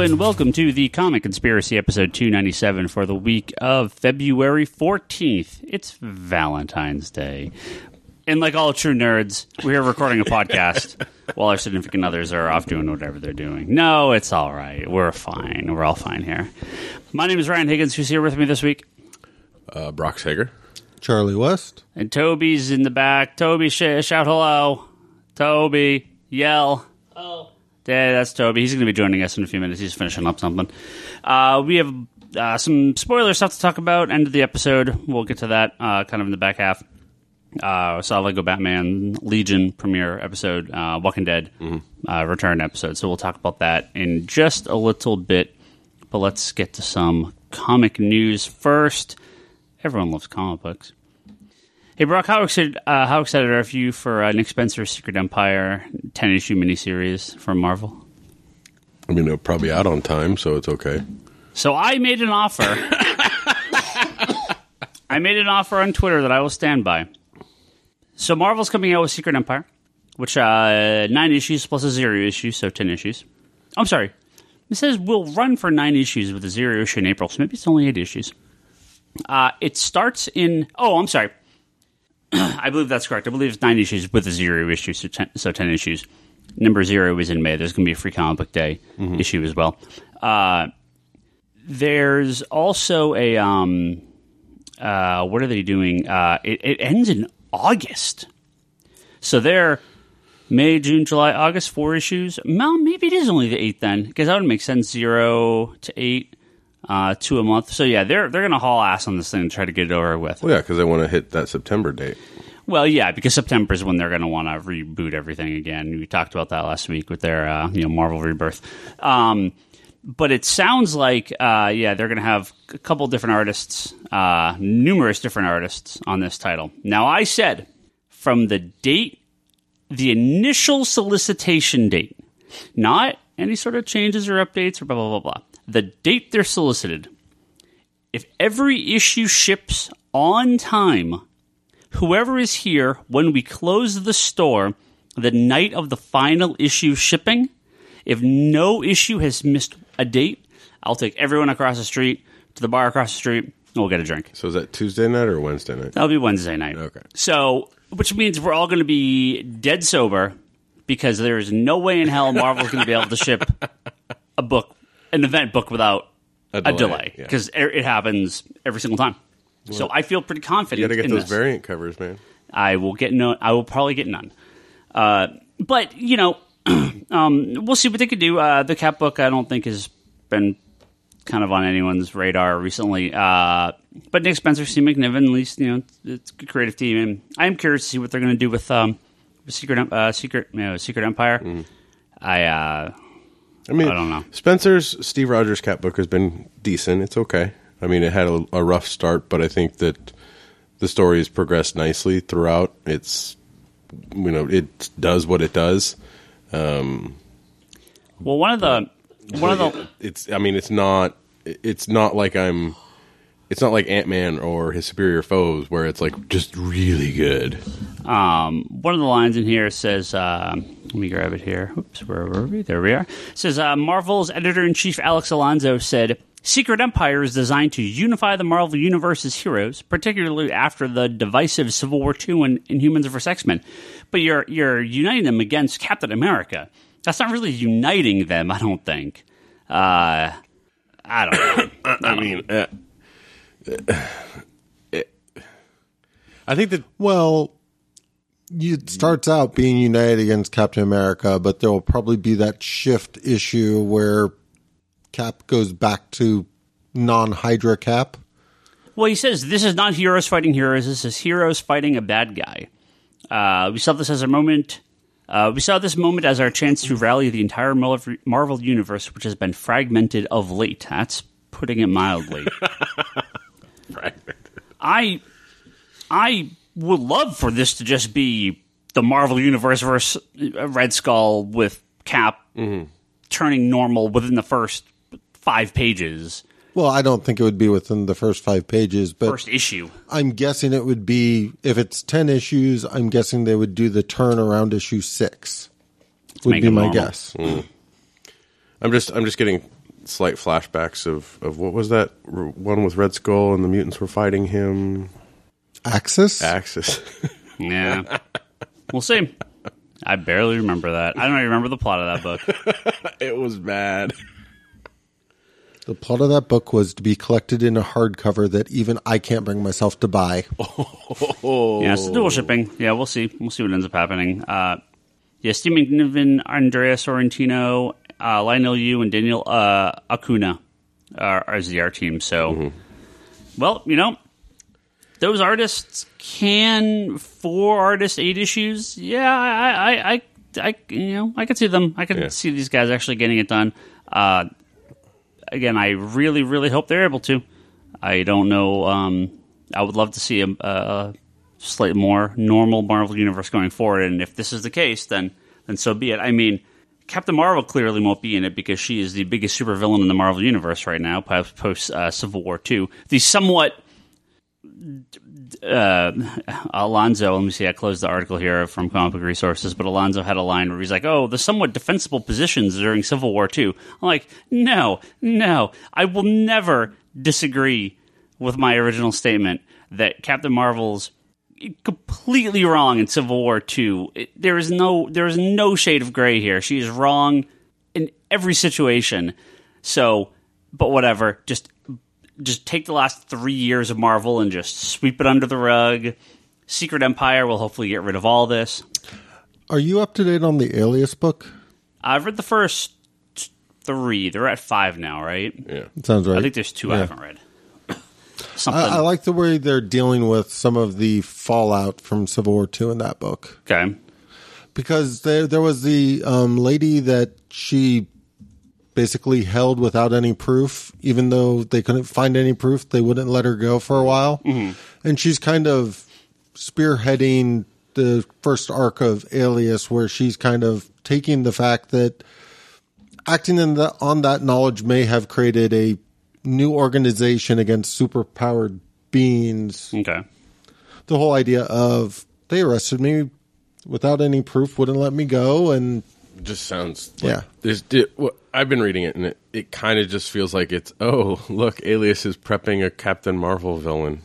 and welcome to the Comic Conspiracy episode 297 for the week of February 14th. It's Valentine's Day. And like all true nerds, we're recording a podcast while our significant others are off doing whatever they're doing. No, it's all right. We're fine. We're all fine here. My name is Ryan Higgins, who's here with me this week. Uh, Brock Sager. Charlie West. And Toby's in the back. Toby, sh- shout hello. Toby, yell. Oh. Yeah, that's Toby. He's going to be joining us in a few minutes. He's finishing up something. Uh, we have uh, some spoiler stuff to talk about. End of the episode. We'll get to that uh, kind of in the back half. Uh, saw Lego Batman Legion premiere episode, uh, Walking Dead uh, return episode. So we'll talk about that in just a little bit. But let's get to some comic news first. Everyone loves comic books. Hey, Brock, how excited, uh, how excited are you for uh, Nick Spencer's Secret Empire 10 issue miniseries from Marvel? I mean, they're probably out on time, so it's okay. So I made an offer. I made an offer on Twitter that I will stand by. So Marvel's coming out with Secret Empire, which uh, nine issues plus a zero issue, so ten issues. I'm sorry. It says we'll run for nine issues with a zero issue in April, so maybe it's only eight issues. Uh, it starts in. Oh, I'm sorry. I believe that's correct. I believe it's nine issues with a zero issue, so ten, so 10 issues. Number zero is in May. There's going to be a free comic book day issue as well. Uh, there's also a. Um, uh, what are they doing? Uh, it, it ends in August. So they're May, June, July, August, four issues. Well, maybe it is only the eighth then, because that would make sense. Zero to eight, uh, two a month. So yeah, they're they're gonna haul ass on this thing and try to get it over with. Well, yeah, because they want to hit that September date. Well, yeah, because September is when they're going to want to reboot everything again. We talked about that last week with their uh, you know Marvel Rebirth. Um, but it sounds like uh, yeah, they're going to have a couple different artists, uh, numerous different artists on this title. Now, I said from the date, the initial solicitation date, not any sort of changes or updates or blah blah blah blah. The date they're solicited. If every issue ships on time whoever is here when we close the store the night of the final issue shipping, if no issue has missed a date, I'll take everyone across the street to the bar across the street and we'll get a drink. So is that Tuesday night or Wednesday night? That'll be Wednesday night. Okay. So, which means we're all going to be dead sober because there is no way in hell Marvel's going to be able to ship a book, an event book without A delay, because it happens every single time. So I feel pretty confident. You got to get those this. variant covers, man. I will get no. I will probably get none. Uh, but you know, um, we'll see what they could do. Uh, the Cap book, I don't think has been kind of on anyone's radar recently. Uh, but Nick Spencer, Steve McNiven, at least you know, it's a good creative team, and I am curious to see what they're going to do with um, Secret uh, Secret you know, Secret Empire. I uh, I mean, I don't know. Spencer's Steve Rogers Cap book has been decent. It's okay. I mean, it had a, a rough start, but I think that the story has progressed nicely throughout. It's you know, it does what it does. well, one of the one of the It's I mean, it's not it's not like I'm it's not like Ant Man or his superior foes where it's like just really good. Um, one of the lines in here says, um, let me grab it here. Oops, where were we? There we are. It says, uh, Marvel's editor in chief Alex Alonso said, Secret Empire is designed to unify the Marvel Universe's heroes, particularly after the divisive Civil War II and Inhumans vs. X Men. But you're, you're uniting them against Captain America. That's not really uniting them, I don't think. Uh, I don't know. I mean, uh, I think that Well, you- it starts out being united against Captain America, but there will probably be that shift issue where Cap goes back to non Hydra Cap. Well, he says this is not heroes fighting heroes. This is heroes fighting a bad guy. Uh, we saw this as a moment. Uh, we saw this moment as our chance to rally the entire Marvel Marvel universe, which has been fragmented of late. That's putting it mildly. I, I would love for this to just be the Marvel universe versus uh, Red Skull with Cap mm-hmm. turning normal within the first five pages, Well, I don't think it would be within the first five pages, but first issue. I'm guessing it would be if it's ten issues. I'm guessing they would do the turn around issue six. would be my normal. guess. Mm. I'm just I'm just getting slight flashbacks of, of what was that one with Red Skull and the mutants were fighting him? Axis? Axis. Yeah. we'll see. I barely remember that. I don't even remember the plot of that book. it was bad. The plot of that book was to be collected in a hardcover that even I can't bring myself to buy. Oh, Yeah, it's dual shipping. Yeah, we'll see. We'll see what ends up happening. Uh, yeah, Steve McNiven, Andrea Sorrentino, uh, Leinil Yu, and Daniel uh, Acuna are, are the art team. So, well, you know, those artists can four artists eight issues. Yeah, I, I, I, I you know, I could see them. I could Yeah. see these guys actually getting it done. Uh, again, I really, really hope they're able to. I don't know. Um, I would love to see a, a slightly more normal Marvel universe going forward, and if this is the case, then then so be it. I mean, Captain Marvel clearly won't be in it because she is the biggest supervillain in the Marvel universe right now, post, post uh, Civil War Two. The somewhat uh, Alonso, let me see, I closed the article here from Comic Book Resources, but Alonso had a line where he's like, oh, the somewhat defensible positions during Civil War II. I'm like, no, no, I will never disagree with my original statement that Captain Marvel's completely wrong in Civil War II. It, there is no, there is no shade of gray here. She is wrong in every situation. So, but whatever, just just take the last three years of Marvel and just sweep it under the rug. Secret Empire will hopefully get rid of all this. Are you up to date on the Alias book? I've read the first three. They're at five now, right? Yeah. Sounds right. I think there's two I haven't read. Something. I, I like the way they're dealing with some of the fallout from Civil War II in that book. okay. because there there was the um, lady that she basically held without any proof, even though they couldn't find any proof, they wouldn't let her go for a while, mm-hmm. and she's kind of spearheading the first arc of Alias, where she's kind of taking the fact that acting in the, on that knowledge may have created a new organization against superpowered beings. Okay. the whole idea of they arrested me without any proof, wouldn't let me go, and just sounds like Yeah. There's, well, I've been reading it, and it, it kind of just feels like it's oh look, Alias is prepping a Captain Marvel villain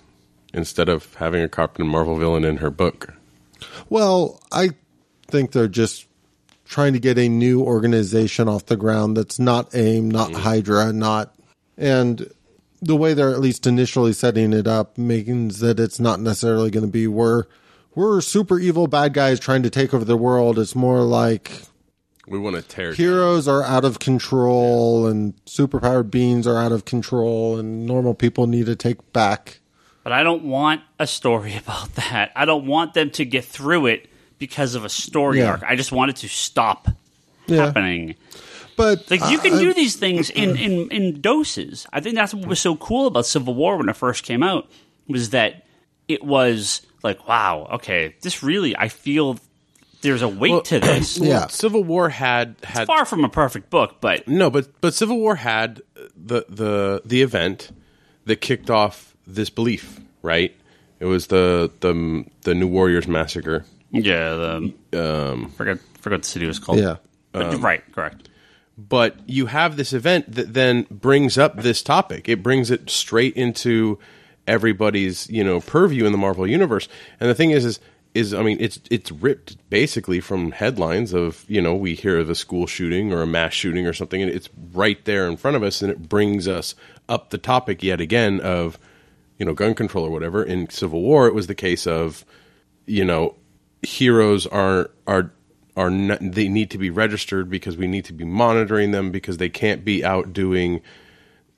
instead of having a Captain Marvel villain in her book. well, I think they're just trying to get a new organization off the ground that's not AIM, not mm-hmm. Hydra, not and the way they're at least initially setting it up means that it's not necessarily going to be we're we're super evil bad guys trying to take over the world. It's more like We want to tear. heroes are out of control and superpowered beings are out of control and normal people need to take back But I don't want a story about that. I don't want them to get through it because of a story Yeah. arc. I just want it to stop Yeah. happening. But Like you can I- do these things in, in in doses. I think that's what was so cool about Civil War when it first came out was that it was like, wow, okay, this really I feel there's a weight to this. Yeah. Civil War had had Far from a perfect book, but no, but but Civil War had the the the event that kicked off this belief, right? It was the the the New Warriors massacre. yeah, the um, forget forgot what the city was called. Yeah. But- right, correct. but you have this event that then brings up this topic. It brings it straight into everybody's you know purview in the Marvel universe. And the thing is, is is I mean, it's it's ripped basically from headlines of you know we hear of a school shooting or a mass shooting or something, and it's right there in front of us, and it brings us up the topic yet again of you know gun control or whatever. In Civil War, it was the case of you know heroes are are are not, they need to be registered because we need to be monitoring them because they can't be out doing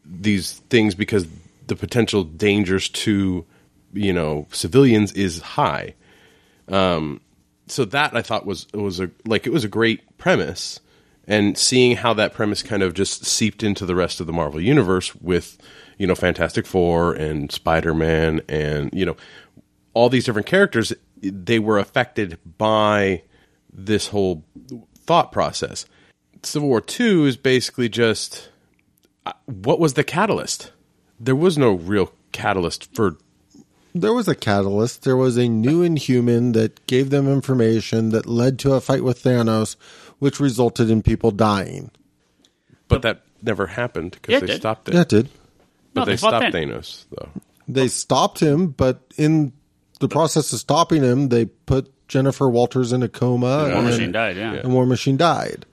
these things because the potential dangers to you know civilians is high um so that i thought was was a like it was a great premise and seeing how that premise kind of just seeped into the rest of the marvel universe with you know fantastic four and spider-man and you know all these different characters they were affected by this whole thought process. Civil war 2 is basically just uh, what was the catalyst? There was no real catalyst for There was a catalyst. There was a new inhuman that gave them information that led to a fight with Thanos, which resulted in people dying. but that never happened Yeah, because it they did. stopped it. Yeah, it did. But No, they, they fought stopped Thanos. Thanos though. They stopped him, but in the process of stopping him, they put Jennifer Walters in a coma, War and, Machine died. Yeah. and War Machine died.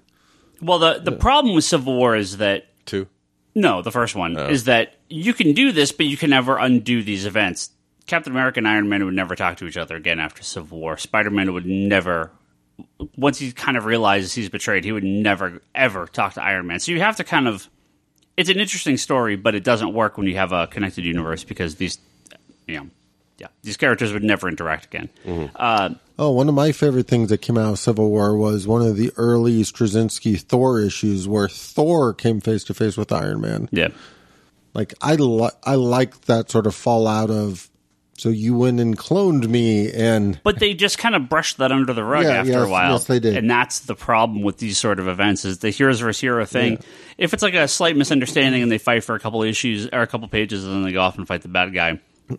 Well, the the problem with Civil War is that Two. no, the first one Oh. is that you can do this, but you can never undo these events. Captain America and Iron Man would never talk to each other again after Civil War. Spider Man would never. Once he kind of realizes he's betrayed, he would never ever talk to Iron Man. So you have to kind of. It's an interesting story, but it doesn't work when you have a connected universe because these, you know, yeah, these characters would never interact again. Uh, Oh, one of my favorite things that came out of Civil War was one of the early Straczynski Thor issues where Thor came face to face with Iron Man. yeah, Like I, li- I like that sort of fallout of. So you went and cloned me, and But they just kind of brushed that under the rug Yeah, after yes, a while. yes, they did. And that's the problem with these sort of events is the heroes versus hero thing. If it's like a slight misunderstanding and they fight for a couple issues or a couple pages and then they go off and fight the bad guy,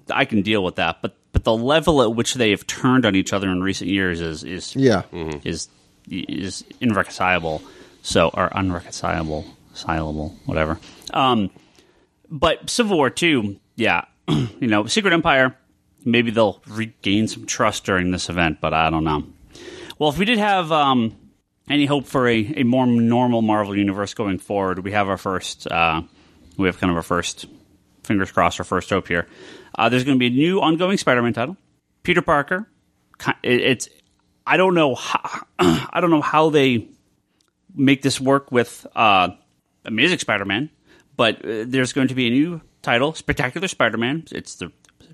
I can deal with that. But but the level at which they have turned on each other in recent years is is yeah, is is irreconcilable. So or unreconcilable, silable, whatever. Um, but Civil War two, yeah, you know, Secret Empire. Maybe they'll regain some trust during this event, but I don't know. Well, if we did have um, any hope for a, a more normal Marvel universe going forward, we have our first. Uh, we have kind of our first fingers crossed, our first hope here. Uh, there's going to be a new ongoing Spider-Man title. Peter Parker. It- It's I don't know how I don't know how they make this work with uh, Amazing Spider-Man, but uh, there's going to be a new title, Spectacular Spider-Man. It's the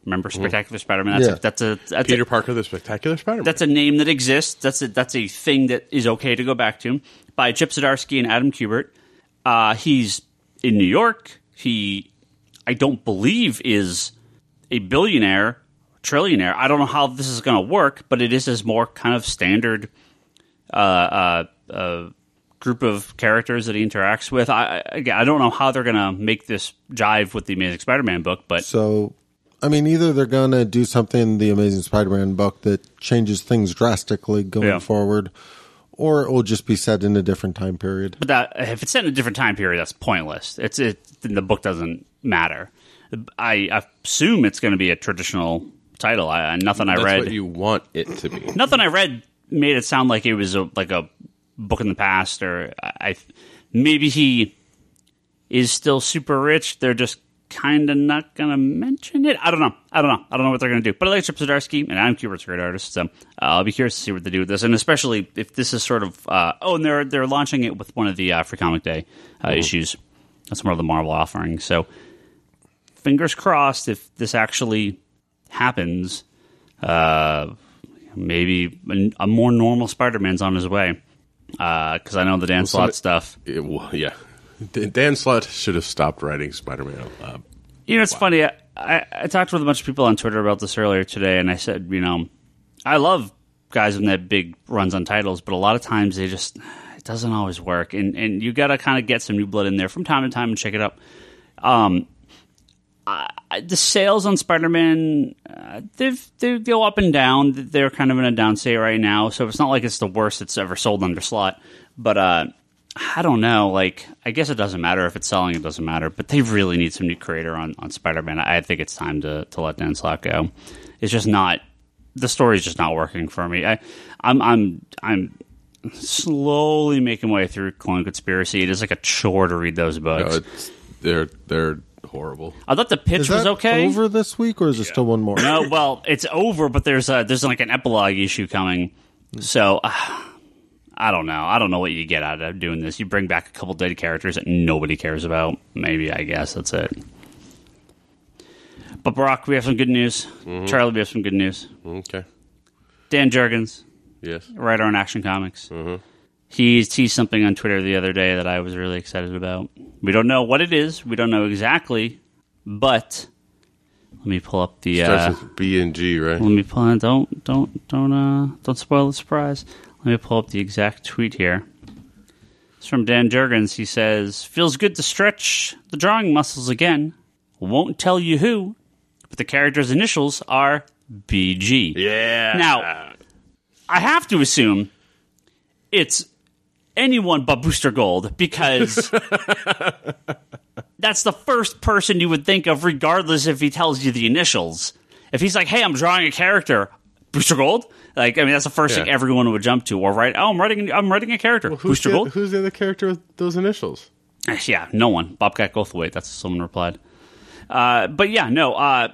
remember Spectacular Spider-Man. That's Yeah. a, that's a that's Peter a, Parker, the Spectacular Spider-Man. that's a name that exists. That's a that's a thing that is okay to go back to by Chip Zdarsky and Adam Kubert. Uh, he's in New York. He, I don't believe, is a billionaire, trillionaire. I don't know how this is going to work, but it is his more kind of standard uh, uh, uh, group of characters that he interacts with. I, I, again, I don't know how they're going to make this jive with the Amazing Spider-Man book, but So, I mean, either they're going to do something in the Amazing Spider-Man book that changes things drastically going Yeah. forward, or it will just be set in a different time period. But that if it's set in a different time period, that's pointless. It's it. Then the book doesn't matter. I assume it's going to be a traditional title. I, nothing I That's read. what you want it to be. nothing I read made it sound like it was a, like a book in the past, or I, I maybe he is still super rich. They're just kind of not going to mention it. I don't know. I don't know. I don't know what they're going to do. But I like Chip Zdarsky, and Adam Kubert's great artist, so uh, I'll be curious to see what they do with this, and especially if this is sort of uh, oh, and they're they're launching it with one of the uh, Free Comic Day uh, issues. That's more of the Marvel offering. So fingers crossed if this actually happens. Uh, maybe a, more normal Spider-Man's on his way. Because I know the Dan Slott stuff. It- well, yeah. Dan Dan Slott should have stopped writing Spider-Man. Uh, You know, it's funny. I, I, I talked with a bunch of people on Twitter about this earlier today, and I said, you know, I love guys when they have big runs on titles, but a lot of times they just it doesn't always work, and and you got to kind of get some new blood in there from time to time and check it up. Um, I, the sales on Spider-Man, uh, they've they go up and down. They're kind of in a down state right now, so it's not like it's the worst it's ever sold under Slott, but uh. I don't know. Like, I guess it doesn't matter if it's selling. It doesn't matter. But they really need some new creator on, on Spider Man. I think it's time to, to let Dan Slott go. It's just not. The story's just not working for me. I, I'm I'm I'm slowly making my way through Clone Conspiracy. It is like a chore to read those no, books. it's, they're they're horrible. I thought the pitch Is that was okay. over this week, or is there still one more? No, well, it's over, but there's a, there's like an epilogue issue coming. So uh, I don't know. I don't know what you get out of doing this. You bring back a couple dead characters that nobody cares about. Maybe I guess that's it. But Brock, we have some good news. Charlie, we have some good news. Okay. Dan Jurgens, Yes. writer on Action Comics. He teased something on Twitter the other day that I was really excited about. We don't know what it is. We don't know exactly, but let me pull up the. Uh, Starts with B and G, right? let me pull. In, Don't don't don't uh don't spoil the surprise. Let me pull up the exact tweet here. It's from Dan Jurgens. He says, "Feels good to stretch the drawing muscles again. Won't tell you who, but the character's initials are BG." Yeah. Now, I have to assume it's anyone but Booster Gold because that's the first person you would think of, regardless if he tells you the initials. If he's like, "Hey, I'm drawing a character," Booster Gold. Like, I mean, that's the first Yeah. thing everyone would jump to. Or right, oh, I'm writing, I'm writing a character. Who's Booster the, Gold. Who's the other character with those initials? Yeah, no one. Bobcat Goldthwait. That's what someone replied. Uh, but yeah, no. Uh,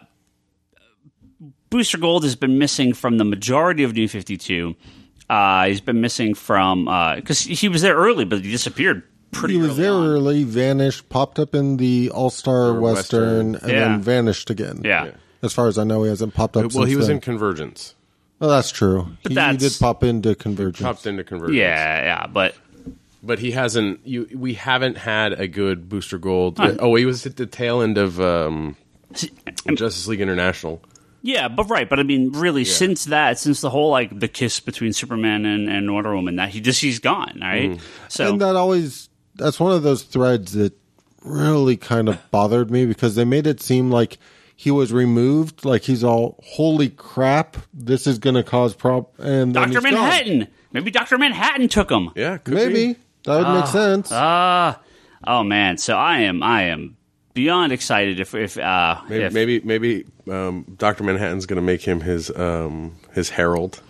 Booster Gold has been missing from the majority of New Fifty Two. Uh, he's been missing from because he was there early, but he disappeared pretty. He was there on. early, vanished, popped up in the All Star Western, Western. and Yeah. then vanished again. Yeah. As far as I know, he hasn't popped up. Well, since he was then. in Convergence. Oh, that's true. He, he that's- did pop into Convergence. Popped into Convergence. Yeah, yeah, but but he hasn't. You, we haven't had a good Booster Gold. Oh, he was at the tail end of um, Justice League International. yeah, but right. But I mean, really, since that, since the whole like the kiss between Superman and, and Wonder Woman, that he just he's gone. Right. So and that always that's one of those threads that really kind of bothered me because they made it seem like he was removed like he's all holy crap this is going to cause prob and Doctor he's gone. Manhattan. Maybe Doctor Manhattan took him. Yeah, could maybe be. that would make sense Ah, oh man. So I am, I am beyond excited if, if, uh, Maybe if maybe, maybe um, Doctor Manhattan's going to make him his um, his herald.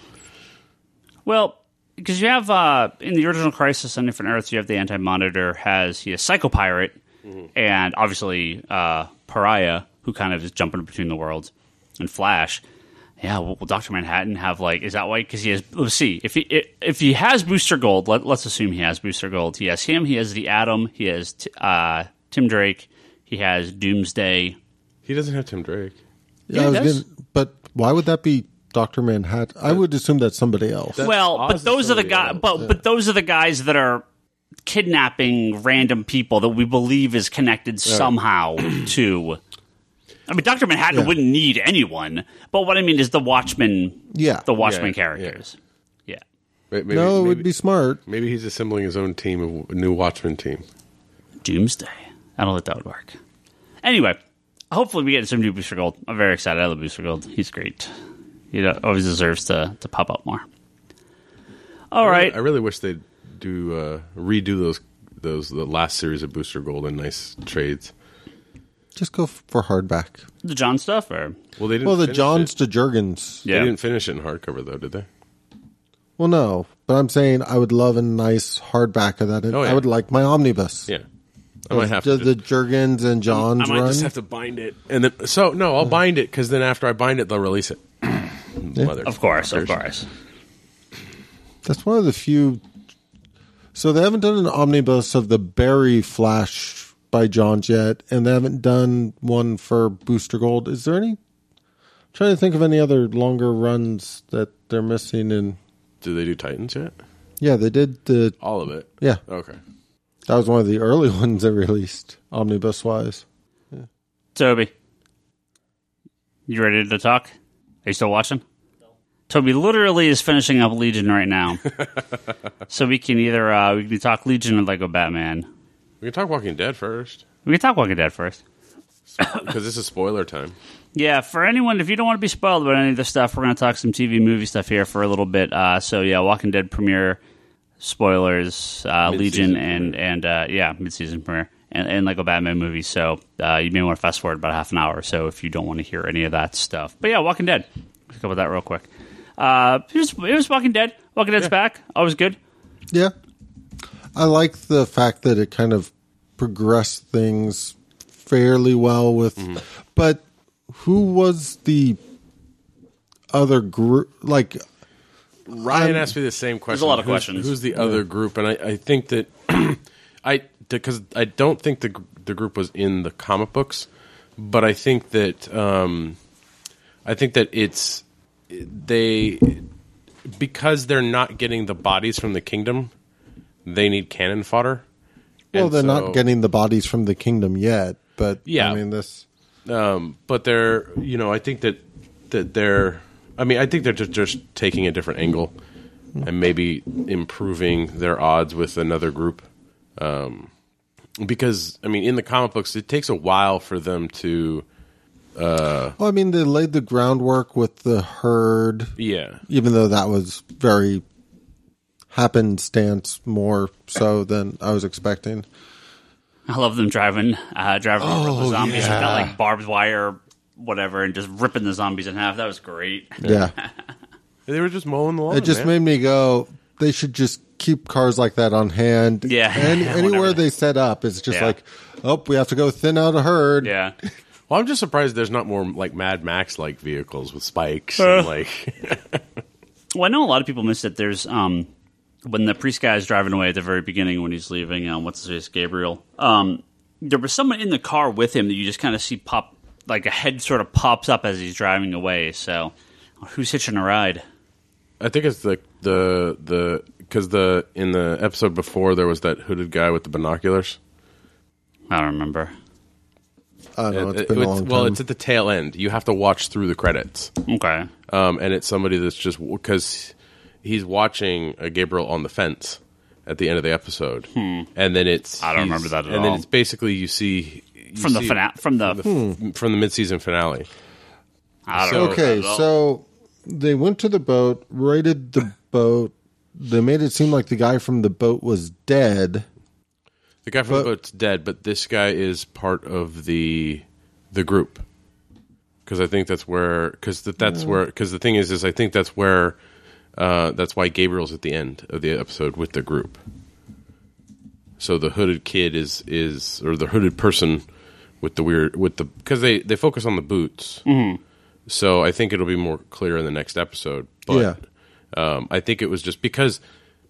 well, because you have uh, in the original Crisis on Infinite Earths, you have the Anti Monitor has he has Psycho Pirate, and obviously uh, Pariah, who kind of is jumping between the worlds, and Flash. Yeah, will, will Doctor Manhattan have like? Is that why? Because he has. Let's see. If he if he has Booster Gold, let, let's assume he has Booster Gold. He has him. He has the Atom. He has t- uh, Tim Drake. He has Doomsday. He doesn't have Tim Drake. yeah, he I was getting, but why would that be Dr. Manhattan I would assume that's somebody else well, Oz but is those are the guys. else, But but those are the guys that are kidnapping random people that we believe is connected somehow to. I mean, Doctor Manhattan Yeah. wouldn't need anyone, but what I mean is the Watchmen. Yeah. the Watchmen Yeah, characters. Yeah. May- Maybe, no it maybe, would be smart maybe he's assembling his own team, a new Watchmen team. Doomsday. I don't think that would work. Anyway, hopefully we get some new Booster Gold. I'm very excited. I love Booster Gold. He's great. He always deserves to to pop up more. All right. I really wish they'd do uh, redo those those the last series of Booster Gold in nice trades. Just go f- for hardback the John stuff or Well, they didn't. well the finish Johns It. to Jurgens They didn't finish it in hardcover though, did they? well no but I'm saying I would love a nice hardback of that Oh, yeah. I would like my omnibus Yeah, I might have the, to. the Jurgens and Johns I might run just have to bind it, and then so no, I'll bind it because then after I bind it, they'll release it. Mother Of course, of fuckers. course. That's one of the few. So they haven't done an omnibus of the Barry Flash by Johns yet, and they haven't done one for Booster Gold. Is there any? I'm trying to think of any other longer runs that they're missing. And Do they do Titans yet? yeah, they did the All of it. yeah. Okay. That was one of the early ones they released omnibus wise. Yeah. Toby, you ready to talk? Are you still watching? Toby literally is finishing up Legion right now, so we can either uh, we can talk Legion or Lego Batman. We can talk Walking Dead first We can talk Walking Dead first. because this is spoiler time. Yeah, for anyone, if you don't want to be spoiled about any of this stuff, we're going to talk some TV movie stuff here for a little bit. Uh, so yeah, Walking Dead premiere spoilers, uh, Legion, and and uh, yeah, mid season premiere, and, and Lego Batman movie. So uh, you may want to fast forward about half an hour or so if you don't want to hear any of that stuff. But yeah, Walking Dead. Let's go with that real quick. Uh, it was, it was Walking Dead. Walking Dead's back. Always good. Yeah, I like the fact that it kind of progressed things fairly well with, but who was the other group? Like Ryan asked me the same question. There's a lot of Who's- questions. Who's the other group? And I, I think that I because I don't think the the group was in the comic books, but I think that um, I think that it's they because they're not getting the bodies from the kingdom, they need cannon fodder. Well, And they're so- not getting the bodies from the kingdom yet, but Yeah. I mean this. um, but they're you know I think that that they're I mean I think they're just, just taking a different angle and maybe improving their odds with another group um, because I mean in the comic books it takes a while for them to Well, I mean, they laid the groundwork with the herd, yeah even though that was very happenstance more so than I was expecting. I love them driving, uh, driving over the Oh, zombies. They've got like barbed wire, whatever, and just ripping the zombies in half. That was great. Yeah. They were just mowing the lawn. It just man. made me go, they should just keep cars like that on hand. Yeah. And anywhere they set up, it's just Yeah. like, oh, we have to go thin out a herd. Yeah. Well, I'm just surprised there's not more like Mad Max like vehicles with spikes and like. Well, I know a lot of people miss that There's um when the priest guy is driving away at the very beginning when he's leaving. Um, what's his face, Gabriel? Um, there was someone in the car with him that you just kind of see pop, like a head sort of pops up as he's driving away. So, who's hitching a ride? I think it's the the the because the in the episode before there was that hooded guy with the binoculars. I don't remember. I don't know. It- It's been a it's- long time. well, it's at the tail end. You have to watch through the credits, Okay. um, and it's somebody that's just because he's watching uh, Gabriel on the fence at the end of the episode, and then it's Hmm. I don't remember that at all. and then it's basically you see you From the see fina- from the, from the, from the mid-season finale. I don't so- okay, that at all. so they went to the boat, raided the boat. They made it seem like the guy from the boat was dead. The guy from But- the boat's dead, but this guy is part of the the group because I think that's where because that, that's where because the thing is is I think that's where uh, that's why Gabriel's at the end of the episode with the group. So the hooded kid is is or the hooded person with the weird with the because they they focus on the boots. Mm-hmm. So I think it'll be more clear in the next episode. But Yeah. um, I think it was just because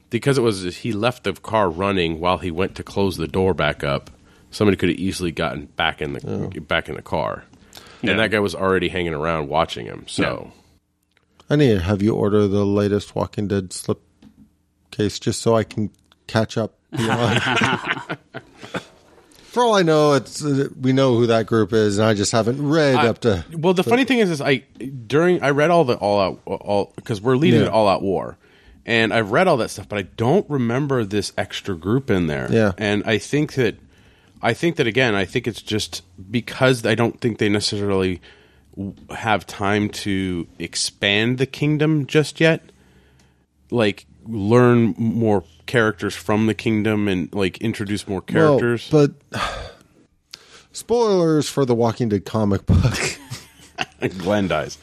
because it was he left the car running while he went to close the door back up. Somebody could have easily gotten back in the back in the car, Yeah. and that guy was already hanging around watching him. So I need to have you order the latest Walking Dead slip case just so I can catch up. For all I know, it's uh, we know who that group is, and I just haven't read I- up to. well, the funny thing is, is I during I read all the all out all because we're leading Yeah. all out war, and I've read all that stuff, but I don't remember this extra group in there. Yeah. and I think that I think that again, I think it's just because I don't think they necessarily have time to expand the kingdom just yet. Like learn more characters from the kingdom and like introduce more Well, characters. but spoilers for the Walking Dead comic book. Glenn dies.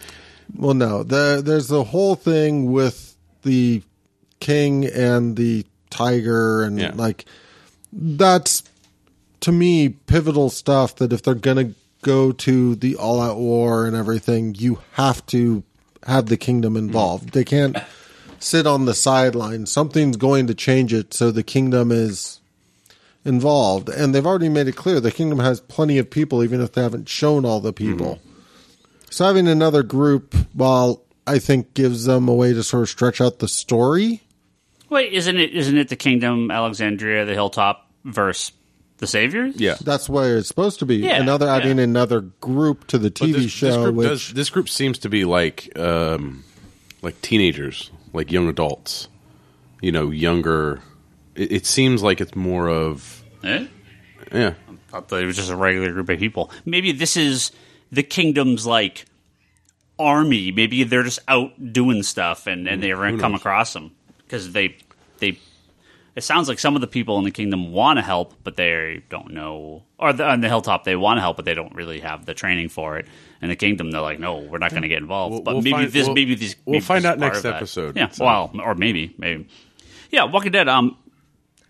Well, no, the, there's the whole thing with the king and the tiger, and Yeah. like that's to me pivotal stuff. That if they're gonna go to the all-out war and everything, you have to have the kingdom involved. They can't sit on the sideline. Something's going to change it, so the kingdom is involved. And they've already made it clear the kingdom has plenty of people, even if they haven't shown all the people. So having another group, while I think gives them a way to sort of stretch out the story. Wait, isn't it? Isn't it the kingdom, Alexandria, the hilltop versus the saviors? Yeah. That's where it's supposed to be. Yeah, and they're adding yeah. another group to the But TV this, show, this group which does, this group seems to be like um, like teenagers, like young adults. You know, younger. It, it seems like it's more of Eh? yeah. thought it was just a regular group of people. Maybe this is the kingdom's like army. Maybe they're just out doing stuff, and, and they're going to come across them because they they. It sounds like some of the people in the kingdom want to help, but they don't know. Or the, on the hilltop, they want to help, but they don't really have the training for it. In the kingdom, they're like, "No, we're not going to get involved." We'll- but we'll maybe find- this, we'll- maybe this, we'll maybe find this out next episode, Yeah, so. well, or maybe, maybe. Yeah, Walking Dead. Um,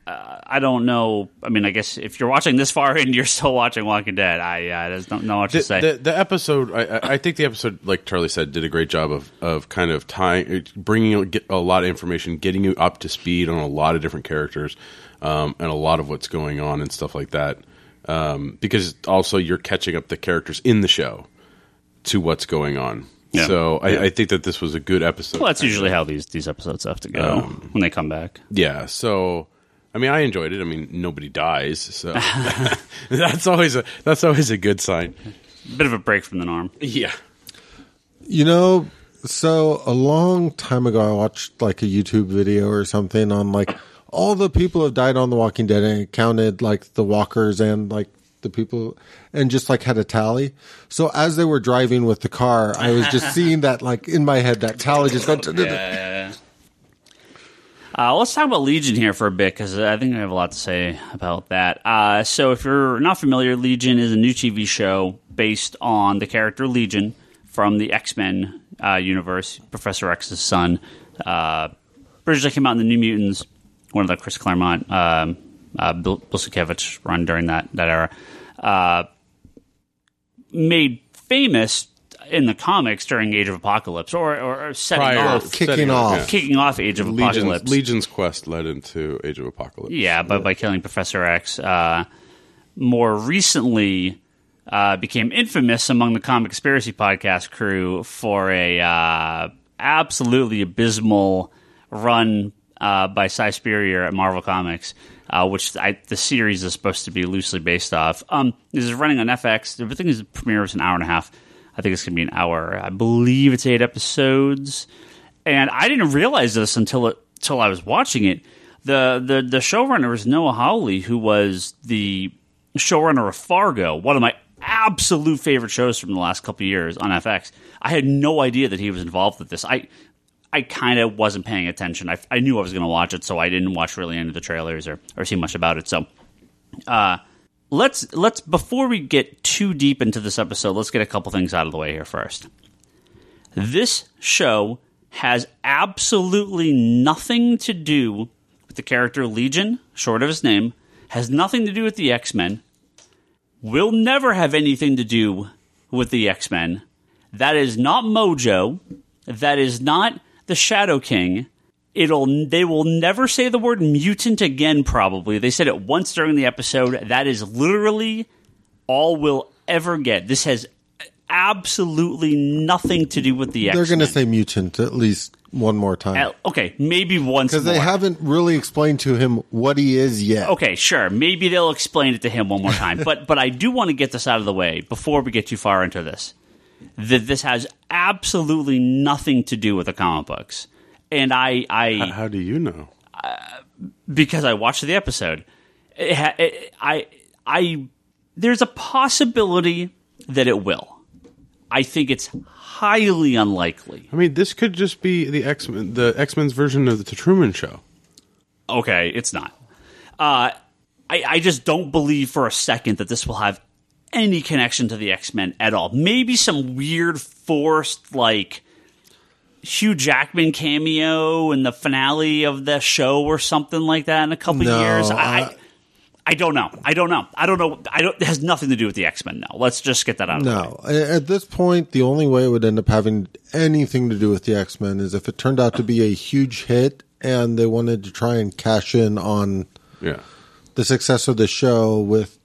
uh, I don't know. I mean, I guess if you're watching this far and you're still watching Walking Dead, I uh, just don't know what to The, say. the, the episode, I, I- think the episode, like Charlie said, did a great job of, of kind of tying, bringing a lot of information, getting you up to speed on a lot of different characters, um, and a lot of what's going on and stuff like that. Um, because also you're catching up the characters in the show to what's going on. Yeah. So I, I think that this was a good episode. well, that's usually how these these episodes have to go Um, when they come back. Yeah, so I mean, I enjoyed it. I mean, nobody dies, so that's always a that's always a good sign. Bit of a break from the norm. Yeah, You know, so a long time ago, I watched like a YouTube video or something on like all the people have died on The Walking Dead, and it counted like the walkers and like the people, and just like had a tally. So as they were driving with the car, I was just seeing that like in my head that tally just going. Uh, let's talk about Legion here for a bit because I think I have a lot to say about that. Uh, so, if you're not familiar, Legion is a new TV show based on the character Legion from the X Men uh, universe, Professor X's son. Uh, originally came out in the New Mutants, one of the Chris Claremont, um, uh, Bill, run during that that era. Uh, made famous in the comics during Age of Apocalypse, or or setting Prior- off, Kicking setting off. yeah. kicking off Age of Legion's, Apocalypse. Legion's quest led into Age of Apocalypse. Yeah, but by killing Professor X. Uh, more recently, uh, became infamous among the Comic Conspiracy podcast crew for a uh, absolutely abysmal run uh, by Si Spurrier at Marvel Comics, uh, which I, the series is supposed to be loosely based off. Um, this is running on FX. The thing is, the premiere was an hour and a half. I think it's going to be an hour. I believe it's eight episodes and I didn't realize this until it, until I was watching it. The the the showrunner was Noah Hawley, who was the showrunner of Fargo, one of my absolute favorite shows from the last couple years on FX. I had no idea that he was involved with this. I I kind of wasn't paying attention. I, I knew I was going to watch it, so I didn't watch really any of the trailers or, or see much about it. So, uh, let's let's before we get too deep into this episode, let's get a couple things out of the way here first. This show has absolutely nothing to do with the character Legion, short of his name, has nothing to do with the X Men, will never have anything to do with the X Men. That is not Mojo. That is not the Shadow King. It'll they will never say the word mutant again, probably. They said it once during the episode. That is literally all we'll ever get. This has absolutely nothing to do with the X-Men. They're going to say mutant at least one more time Uh, okay, maybe once because they haven't really explained to him what he is yet. Okay, sure. Maybe they'll explain it to him one more time. but but I do want to get this out of the way before we get too far into this. That this has absolutely nothing to do with the comic books, and I I How, how do you know? because I watched the episode. It ha- it, I I there's a possibility that it will. I think it's highly unlikely. I mean, this could just be the X Men, the X Men's version of the Truman Show. Okay, it's not. Uh, I, I just don't believe for a second that this will have any connection to the X Men at all. Maybe some weird forced like Hugh Jackman cameo in the finale of the show or something like that in a couple No, years. I, I I- I don't know. I don't know. I don't know. I don't. It has nothing to do with the X Men now. Let's just get that out of the way. No, at this point, the only way it would end up having anything to do with the X Men is if it turned out to be a huge hit and they wanted to try and cash in on Yeah. the success of the show with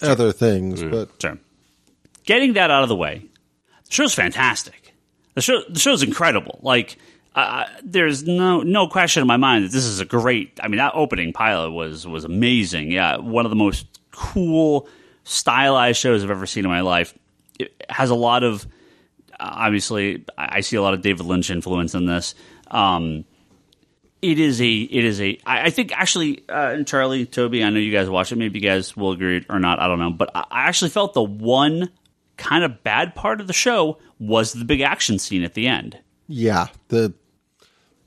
other things. But Sure. Getting that out of the way, the show's fantastic. The show, the show's incredible. Like, uh, there's no no question in my mind that this is a great. I mean, that opening pilot was was amazing. Yeah, one of the most cool, stylized shows I've ever seen in my life. It has a lot of obviously. I see a lot of David Lynch influence in this. Um, it is a it is a I, I think actually uh, and Charlie Toby I know you guys watch it maybe you guys will agree or not I don't know but I, I actually felt the one kind of bad part of the show was the big action scene at the end yeah, the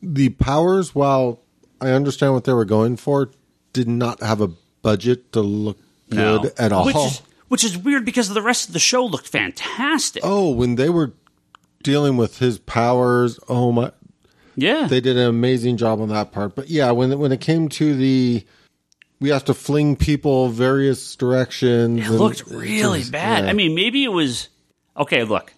the powers, while I understand what they were going for, did not have a budget to look good at all. which is which is weird because the rest of the show looked fantastic oh, when they were dealing with his powers, oh my, yeah they did an amazing job on that part. But yeah, when when it came to the we have to fling people various directions. It and looked it really just- bad. yeah. I mean, maybe it was okay. Look,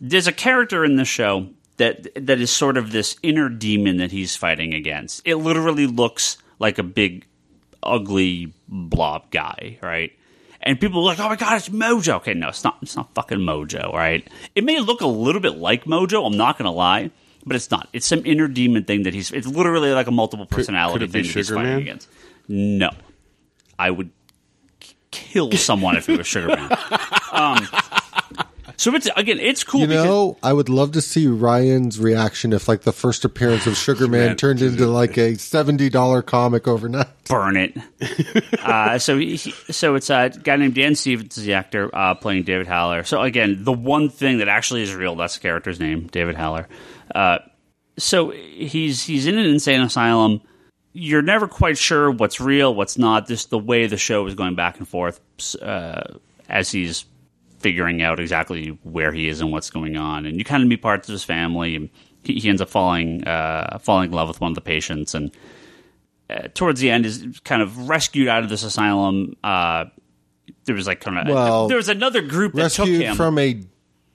there's a character in the show that that is sort of this inner demon that he's fighting against. It literally looks like a big, ugly blob guy, right? And people are like, "Oh my god, it's Mojo." Okay, no, it's not. It's not fucking Mojo, right? It may look a little bit like Mojo. I'm not gonna lie, but it's not. It's some inner demon thing that he's. It's literally like a multiple personality could it be thing that he's fighting Man? against. No, I would kill someone if it was Sugar Man. Um, so it's again, it's cool. You because, know, I would love to see Ryan's reaction if, like, the first appearance of Sugar Man Man, turned into like a seventy dollar comic overnight. burn it. uh, so he, he- so it's a guy named Dan Stevens, is the actor uh, playing David Haller. So again, the one thing that actually is real that's the character's name, David Haller. Uh, so he's he's in an insane asylum. You're never quite sure what's real, what's not. Just the way the show is going back and forth uh, as he's figuring out exactly where he is and what's going on, and you kind of meet parts of his family. And he, he ends up falling uh, falling in love with one of the patients, and uh, towards the end is kind of rescued out of this asylum. Uh, there was like kind of Well, there was another group that took Rescued him from a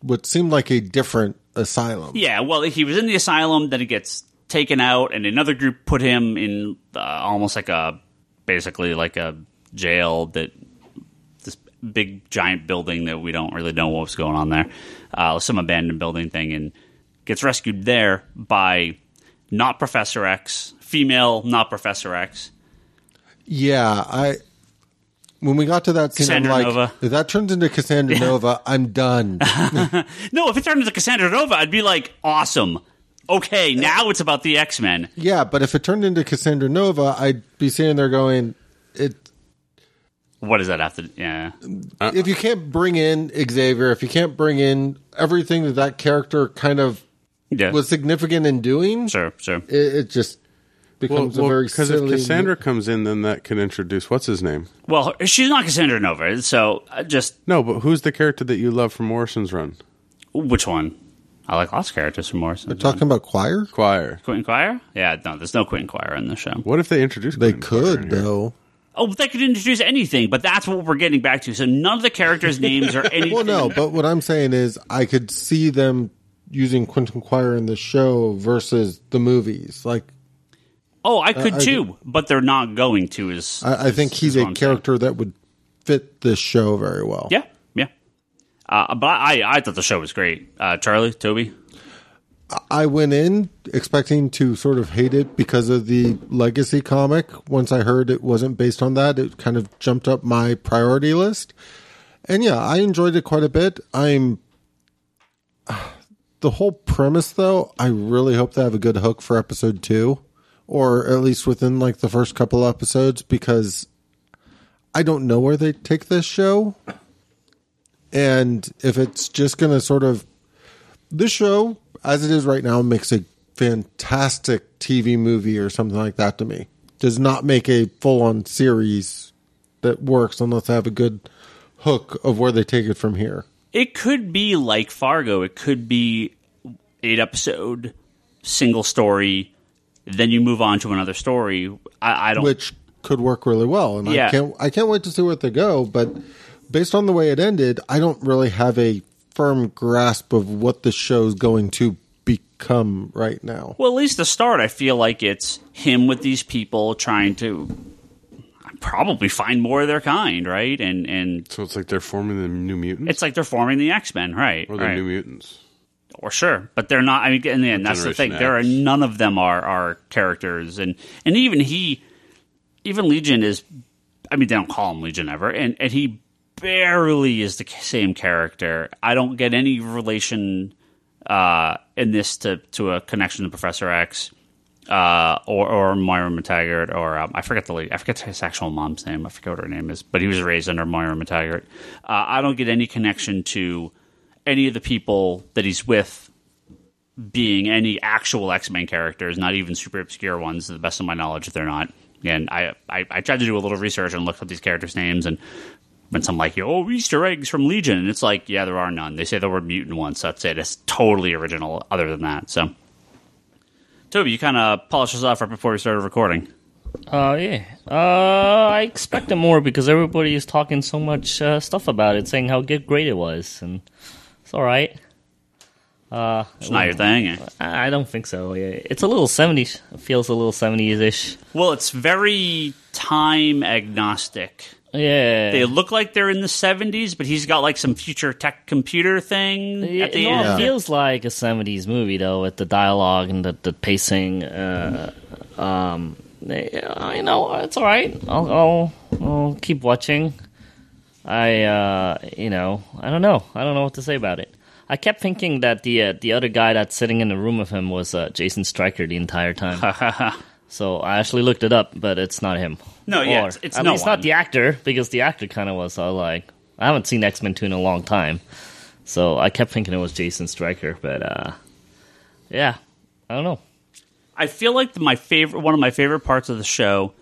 what seemed like a different asylum. Yeah, well, he was in the asylum, then he gets taken out, and another group put him in uh, almost like a basically like a jail that this big giant building that we don't really know what's going on there, uh, some abandoned building thing, and gets rescued there by not Professor X, female not Professor X. Yeah, I. When we got to that scene, Cassandra I'm like, Nova. if that turns into Cassandra Nova, I'm done. No, if it turned into Cassandra Nova, I'd be like, awesome. Okay, now it's about the X Men. yeah, but if it turned into Cassandra Nova, I'd be sitting there going, it. What does that have to? Yeah, if you can't bring in Xavier, if you can't bring in everything that that character kind of yeah, was significant in doing, sure, sure. it, it just becomes a very because if silly. Cassandra comes in, then that can introduce what's his name? Well, she's not Cassandra Nova, so uh, just No, but who's the character that you love from Morrison's run? which one? I like lost characters from Morrison. They're talking about choir, Choir. Quentin Quire? Yeah, no, there's no Quentin Quire in the show. What if they introduce? they Quentin Quire in could here? though. Oh, they could introduce anything, but that's what we're getting back to. So none of the characters' names are anything. Well, no, but what I'm saying is, I could see them using Quentin Quire in the show versus the movies. Like, Oh, I could I- too, but they're not going to. Is I, I think is he's what a I'm saying. character that would fit this show very well. Yeah, yeah. Uh, but I, I thought the show was great. Uh, Charlie, Toby. I went in expecting to sort of hate it because of the legacy comic. Once I heard it wasn't based on that, it kind of jumped up my priority list. And yeah, I enjoyed it quite a bit. I'm the whole premise though, I really hope they have a good hook for episode 2 or at least within like the first couple episodes because I don't know where they take this show. And if it's just going to sort of this show, as it is right now, makes a fantastic TV movie or something like that to me. Does not make a full on series that works unless they have a good hook of where they take it from here. It could be like Fargo. It could be eight episode, single story. Then you move on to another story. I, I don't. Which could work really well. And Yeah. I can't I can't wait to see where they go, but based on the way it ended, I don't really have a firm grasp of what the show's going to become right now. Well, at least the start, I feel like it's him with these people trying to probably find more of their kind, right? And and So it's like they're forming the New Mutants, it's like they're forming the X Men, right? or the right. New Mutants. or sure, but they're not. I mean, in the end, that's the Generation thing. There are none of them are are characters, and and even he, even Legion is. I mean, they don't call him Legion ever, and and he barely is the same character. I don't get any relation uh, in this to to a connection to Professor X. Uh, or or Moira McTaggart, or um, I forget the lady, I forget his actual mom's name. I forget what her name is, but he was raised under Moira McTaggart. Uh, I don't get any connection to any of the people that he's with being any actual X Men characters, not even super obscure ones. To the best of my knowledge, they're not. And I, I, I tried to do a little research and look up these characters' names, and when some like, oh, Easter eggs from Legion, and it's like, yeah, there are none. They say the word mutant once. That's it. It's totally original. Other than that, so Toby, you kind of polished us off right before we started recording. Uh, yeah. Uh, I expected more because everybody is talking so much uh, stuff about it, saying how good, great it was, and it's all right. Uh, It's not your thing. eh? I don't think so. Yeah. It's a little 70s. It feels a little 70s ish. Well, it's very time agnostic. Yeah. They look like they're in the 70s, but he's got like some future tech computer thing Yeah, at the no, end. it feels like a 70s movie, though, with the dialogue and the, the pacing. Uh, um, you know, it's all right. I'll, I'll, I'll keep watching. I, uh, you know, I don't know. I don't know what to say about it. I kept thinking that the uh, the other guy that's sitting in the room with him was uh, Jason Stryker the entire time. so I actually looked it up, but it's not him. No, yeah, Or it's- it's at no one. not the actor because the actor kind of was uh, like I haven't seen X Men two in a long time, so I kept thinking it was Jason Stryker, but uh, yeah, I don't know. I feel like the, my favorite, one of my favorite parts of the show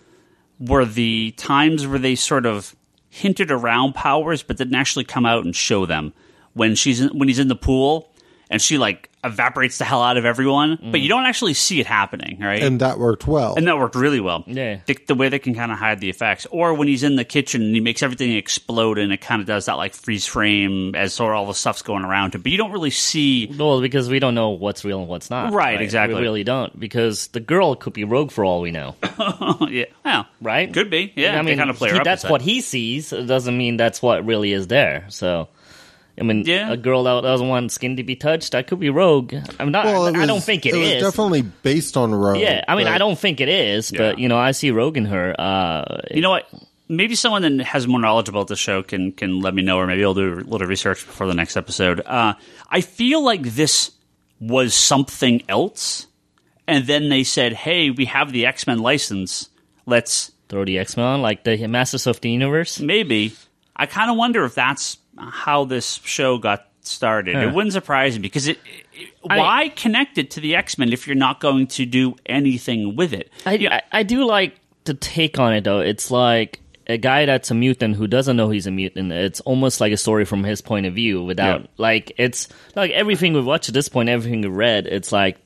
were the times where they sort of hinted around powers, but didn't actually come out and show them. When she's in, when he's in the pool and she like evaporates the hell out of everyone, but you mm. don't actually see it happening, right? and that worked well. And that worked really well. Yeah. The, the way they can kind of hide the effects. Or when he's in the kitchen and he makes everything explode and it kind of does that like freeze frame as sort of all the stuff's going around it. But you don't really see. Well, because we don't know what's real and what's not. Right, exactly. We really don't because the girl could be rogue for all we know, yeah. Well, right? could be. Yeah. I mean, kind of play he- that's that. what he sees. It doesn't mean that's what really is there. So, I mean, Yeah. a girl that doesn't want skin to be touched, I could be rogue. I'm not. well, it I don't think it was is. definitely based on Rogue. yeah, I mean, but- I don't think it is, but Yeah. you know, I see rogue in her. Uh, You know what? Maybe someone that has more knowledge about the show can can let me know, or maybe I'll do a little research before the next episode. Uh, I feel like this was something else, and then they said, "Hey, we have the X Men license. Let's throw the X Men on, like the Masters of the Universe. maybe." I kind of wonder if that's how this show got started. Huh. It wouldn't surprise me because it. it I- why connect it to the X Men if you're not going to do anything with it? I, I I do like the take on it though. It's like a guy that's a mutant who doesn't know he's a mutant. It's almost like a story from his point of view. Without Yeah. like it's like everything we've watched at this point, everything we've read. It's like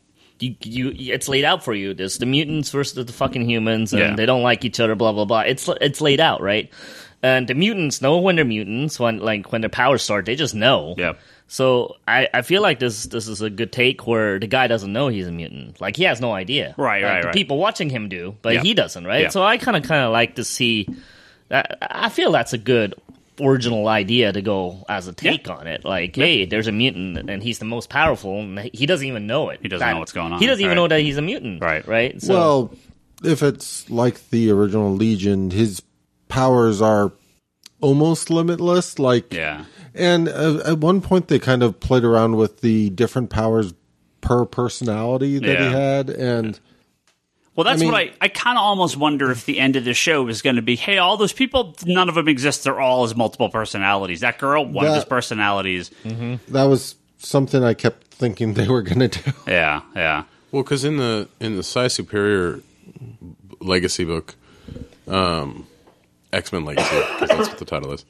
you you it's laid out for you. There's the mutants versus the fucking humans, and Yeah. they don't like each other. Blah blah blah. It's it's laid out right. And the mutants know when they're mutants. When like when their powers start, they just know. Yeah. So I, I feel like this this is a good take where the guy doesn't know he's a mutant. Like he has no idea. Right, Like, right, the right. People watching him do, but Yeah. he doesn't, right? Yeah. So I kind of kind of like to see. That, I feel that's a good original idea to go as a take on it. Like, hey, there's a mutant and he's the most powerful, and he doesn't even know it. He doesn't That- know what's going on, He doesn't even right. know that he's a mutant. Right. Right. So, well, if it's like the original Legion, his powers are almost limitless. Like, Yeah. and uh, at one point they kind of played around with the different powers per personality that Yeah. he had, and Well, that's I mean- what I, I kind of almost wonder if the end of the show is going to be, hey, all those people, none of them exist. They're all as multiple personalities. That girl, one of his personalities. that was something I kept thinking they were going to do. Yeah, yeah. Well, because in the in the Si Spurrier Legacy book, um, X Men Legacy, because that's what the title is.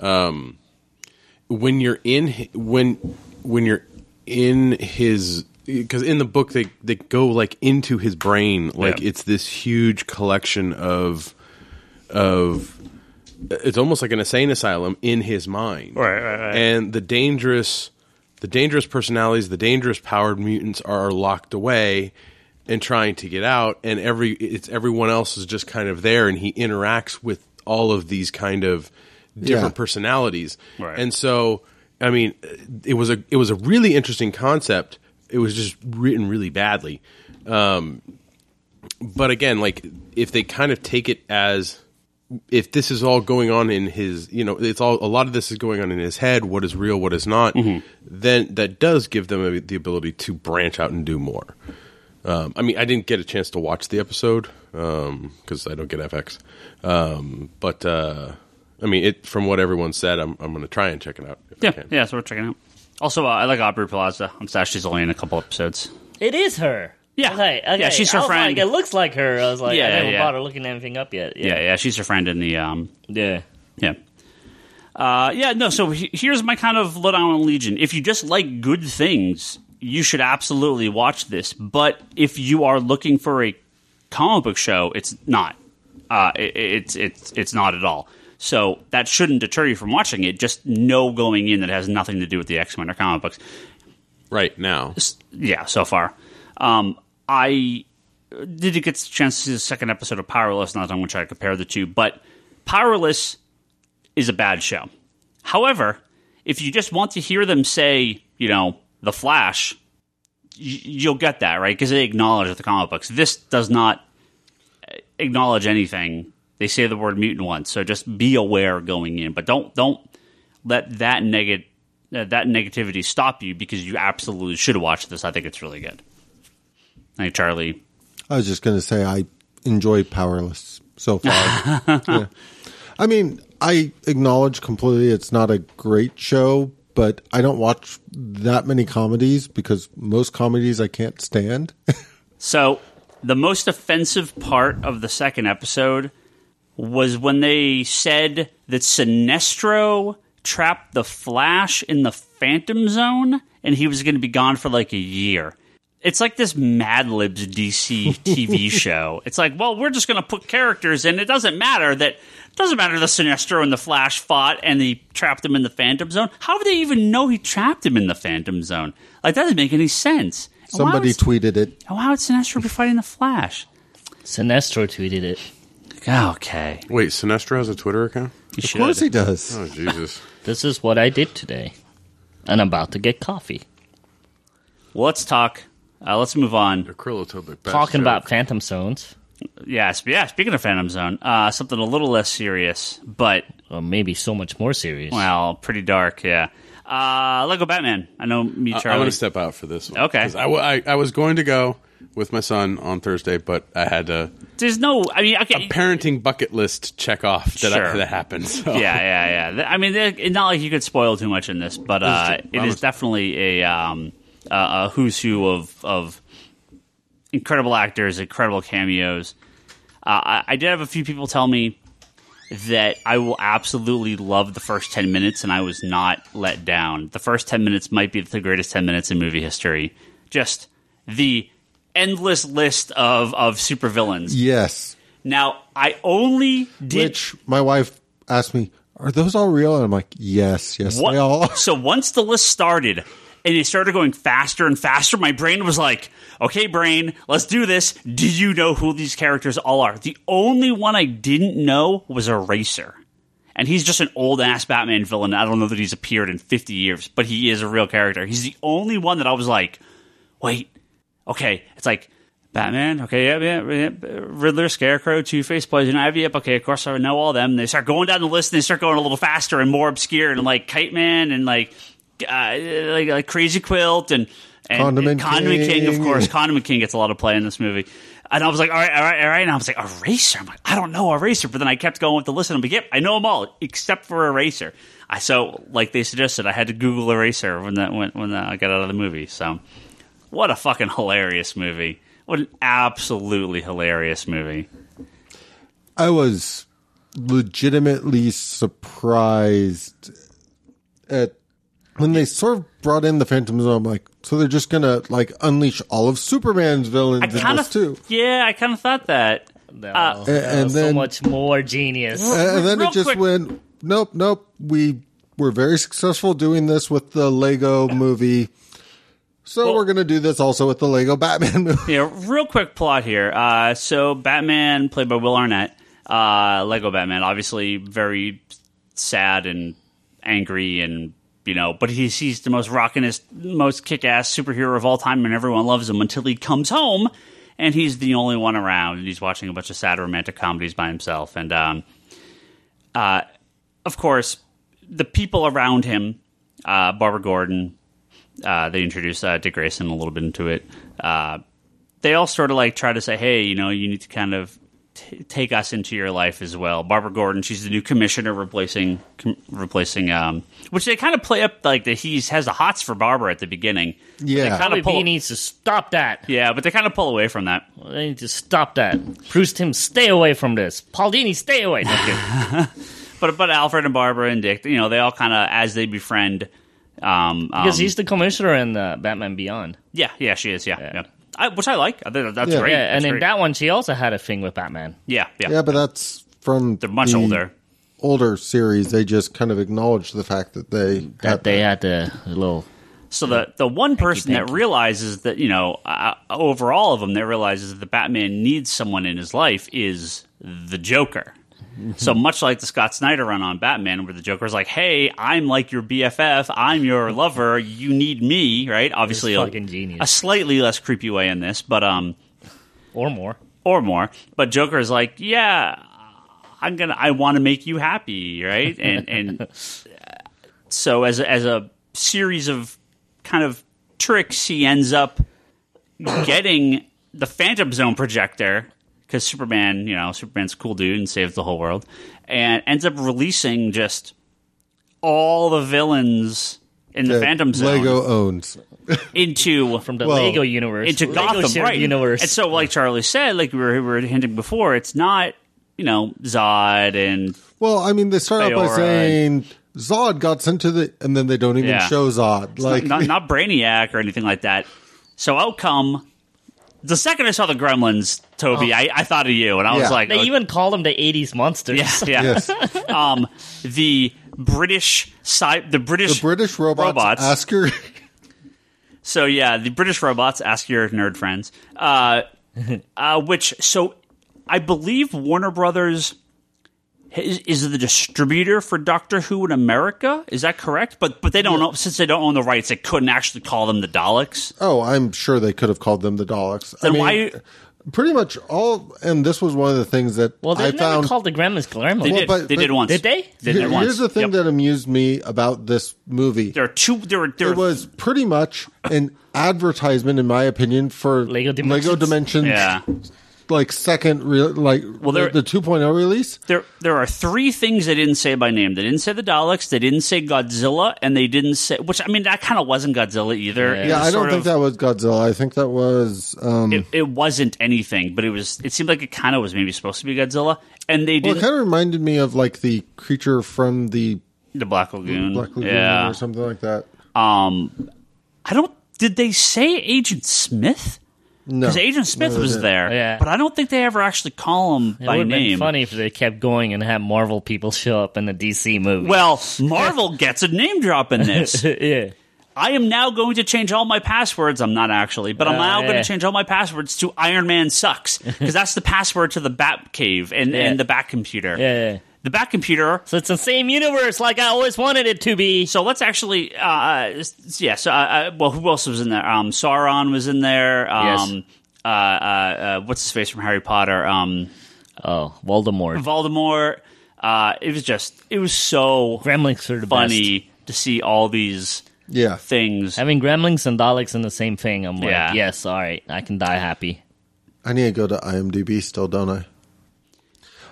Um, when you're in hi- when when you're in his because in the book they they go like into his brain like Yeah. it's this huge collection of of it's almost like an insane asylum in his mind Right, right, right. and the dangerous the dangerous personalities the dangerous powered mutants are locked away and trying to get out and every it's everyone else is just kind of there and he interacts with all of these kind of different Yeah. personalities. Right. and so i mean it was a it was a really interesting concept. It was just written really badly. Um but again like if they kind of take it as if this is all going on in his you know it's all a lot of this is going on in his head what is real what is not then that does give them the ability to branch out and do more um, i mean i didn't get a chance to watch the episode because i don't get fx um, but uh, i mean it from what everyone said i'm, I'm going to try and check it out if I Yeah, can. yeah, so we're checking out. Also, uh, I like Aubrey Plaza. I'm sad she's only in a couple episodes. it is her. Yeah. Okay. okay. Yeah, she's her I was friend. Like, it looks like her. I was like, Yeah, I haven't yeah. bother looking anything up yet. Yeah, yeah, she's her friend in the um, Yeah. Yeah. Uh, yeah, no, so he- here's my kind of lowdown on Legion. If you just like good things, you should absolutely watch this. But if you are looking for a comic book show, it's not. Uh, it, it's it's it's not at all. So that shouldn't deter you from watching it. Just know going in that has nothing to do with the X Men or comic books. right now Yeah, so far. Um, I did get a chance to see the second episode of Powerless. Not that I'm going to try to compare the two, but Powerless is a bad show. However, if you just want to hear them say, you know, the Flash, y- you'll get that right because they acknowledge the comic books. This does not uh, acknowledge anything. They say the word mutant once, so just be aware going in, but don't don't let that negative uh, that negativity stop you because you absolutely should watch this. I think it's really good. Hey Charlie. I was just going to say I enjoy Powerless so far. Yeah. I mean, I acknowledge completely it's not a great show, but I don't watch that many comedies because most comedies I can't stand. So the most offensive part of the second episode was when they said that Sinestro trapped the Flash in the Phantom Zone and he was going to be gone for like a year. It's like this Mad Libs DC TV show. It's like, well, we're just going to put characters in. It doesn't matter that doesn't matter the Sinestro and the Flash fought and he trapped him in the Phantom Zone. How would they even know he trapped him in the Phantom Zone? Like that doesn't make any sense. Somebody would- tweeted it. Why would Sinestro be fighting the Flash? Sinestro tweeted it. Okay, Wait, Sinestro has a Twitter account? you Of course he does. Oh Jesus! This is what I did today. And I'm about to get coffee. Well, let's talk. Uh, let's move on. Acrylo told the best Talking about joke. Phantom Zones, Yeah, sp- yeah. Speaking of Phantom Zone, uh, something a little less serious, but or maybe so much more serious. well, pretty dark. Yeah. Uh, Lego Batman. I know me, I- Charlie. I'm going to step out for this one. Okay. 'Cause I, w- I- I was going to go with my son on Thursday, but I had to There's no. I mean, okay. A parenting bucket list check off that I, Sure. that happened. So. yeah, yeah, yeah. I mean, it's not like you could spoil too much in this, but uh, It's- it is definitely a um, uh, a who's who of of incredible actors, incredible cameos. Uh, I, I did have a few people tell me that I will absolutely love the first ten minutes, and I was not let down. The first ten minutes might be the greatest ten minutes in movie history. Just the endless list of of supervillains. Yes. Now, I only did Which my wife asked me, "Are those all real?" And I'm like, "Yes, yes, What- they all." are." so once the list started and it started going faster and faster, my brain was like, okay, brain, let's do this. Do you know who these characters all are? The only one I didn't know was Eraser. And he's just an old ass Batman villain. I don't know that he's appeared in 50 years, but he is a real character. He's the only one that I was like, wait, okay. It's like, Batman, okay, yeah, yeah, yeah. Riddler, Scarecrow, Two Face, Poison Ivy, yep, okay, of course I know all them. They start going down the list and they start going a little faster and more obscure and like Kite Man and like uh, like, like Crazy Quilt and, and Condiment Condiment King. of course. Condiment King gets a lot of play in this movie. And I was like, all right, all right, all right. And I was like, Eraser. I'm like, I don't know Eraser. But then I kept going with the list and I'm like, yep, I know them all except for Eraser. I so like they suggested, I had to Google Eraser when that when when I got out of the movie. So what a fucking hilarious movie! What an absolutely hilarious movie. I was legitimately surprised at when they sort of brought in the Phantom Zone. I'm like, so they're just gonna like unleash all of Superman's villains I in kind this of too. yeah, I kind of thought that. No, Uh, that and was then- so much more genius. And, and then Real it just quick- went, nope, nope. We were very successful doing this with the Lego movie. So Well- we're going to do this also with the Lego Batman movie. Yeah, real quick plot here. Uh, so Batman, played by Will Arnett, uh, Lego Batman, obviously very sad and angry, and you know, but he's he's the most rockinest, most kick-ass superhero of all time, and everyone loves him until he comes home, and he's the only one around, and he's watching a bunch of sad romantic comedies by himself, and um, uh, of course, the people around him, uh, Barbara Gordon, uh, they introduced uh, Dick Grayson a little bit into it. Uh, they all sort of like try to say, hey, you know, you need to kind of t- take us into your life as well. Barbara Gordon, she's the new commissioner replacing com- replacing um, which they kind of play up like that he has the hots for Barbara at the beginning. Yeah. They kind of pull, B needs to stop that. yeah, but they kind of pull away from that. They need to stop that. Bruce Timm, stay away from this. Paul Dini, stay away. Okay. But but Alfred and Barbara and Dick, you know, they all kind of as they befriend. Um, Because um, he's the commissioner in uh, Batman Beyond. yeah, yeah, she is, yeah, yeah. I, which I like. I think that's Yeah. great. Yeah, and That's in great. that one, she also had a thing with Batman. yeah, yeah, Yeah, but that's from they're much the older. older series. They just kind of acknowledge the fact that they That had they had the little. So the the one person that realizes that you know uh, over all of them that realizes that the Batman needs someone in his life is the Joker. So much like the Scott Snyder run on Batman, where the Joker's like, "Hey, I'm like your BFF. I'm your lover. You need me, right?" Obviously, a, fucking genius. a slightly less creepy way in this, but um, Or more. or more. But Joker is like, "Yeah, I'm gonna. I want to make you happy, right?" And and so as a, as a series of kind of tricks, he ends up getting the Phantom Zone projector because Superman, you know, Superman's a cool dude and saves the whole world, and ends up releasing just all the villains in the that Phantom Zone. Lego owns. into from the Well, Lego universe into Lego Gotham, right? universe. And so, like Charlie said, like we were, we were hinting before, it's not you know Zod and Well, I mean, they start out by Faora saying Zod got sent to the, and then they don't even Yeah. show Zod. Like, not, not Brainiac or anything like that. So out come the second I saw the Gremlins, Toby, I, I thought of you, and I was like, they oh, even called them the '80s monsters. yeah, yeah. yes, um, the British side, the British, the British robots, Robots. ask your. So yeah, the British robots. Ask your nerd friends. Uh, uh, which so I believe Warner Brothers is, is the distributor for Doctor Who in America. Is that correct? But but they don't know since they don't own the rights. They couldn't actually call them the Daleks. Oh, I'm sure they could have called them the Daleks. I mean, why- Pretty much all, and this was one of the things that Well, they I never found. called the Gremlins Gremlins. They Well, did. but- they but- did once. Did they? They did Here- once. here's the thing Yep. that amused me about this movie. there are two. There were there it was pretty much an advertisement, in my opinion, for Lego Dimensions? Lego Dimensions. yeah. Like second, real like Well, there- the, the 2.0 release. There, there are three things they didn't say by name. They didn't say the Daleks. They didn't say Godzilla, and they didn't say. Which I mean, that kind of wasn't Godzilla either. Yeah. Yeah, I don't think of- that was Godzilla. I think that was um, It, it wasn't anything, but it was. It seemed like it kind of was maybe supposed to be Godzilla, and they well, did it kind of reminded me of like the creature from the the Black Lagoon. Black Lagoon yeah. or something like that. Um, I don't. Did they say Agent Smith? No, Because Agent Smith No, was didn't. there, Yeah. but I don't think they ever actually call him It by would have been name. funny if they kept going and had Marvel people show up in the DC movie. Well, Marvel gets a name drop in this. yeah. I am now going to change all my passwords. I'm not actually, but I'm Uh, now going to change all my passwords to Iron Man sucks because that's the password to the Bat Cave and, Yeah. and the Bat Computer. Yeah, yeah. The back Computer. So it's the same universe like I always wanted it to be. So let's actually, uh, yeah. So, uh, uh, well, who else was in there? Um, Sauron was in there. Um, uh, uh, uh, what's his face from Harry Potter? Um, Oh, Voldemort. Voldemort. Uh, it was just, it was so Gremlins are the funny to see all these Yeah, things. Having Gremlins and Daleks in the same thing, I'm like, Yeah. yes, all right, I can die happy. I need to go to IMDb still, don't I?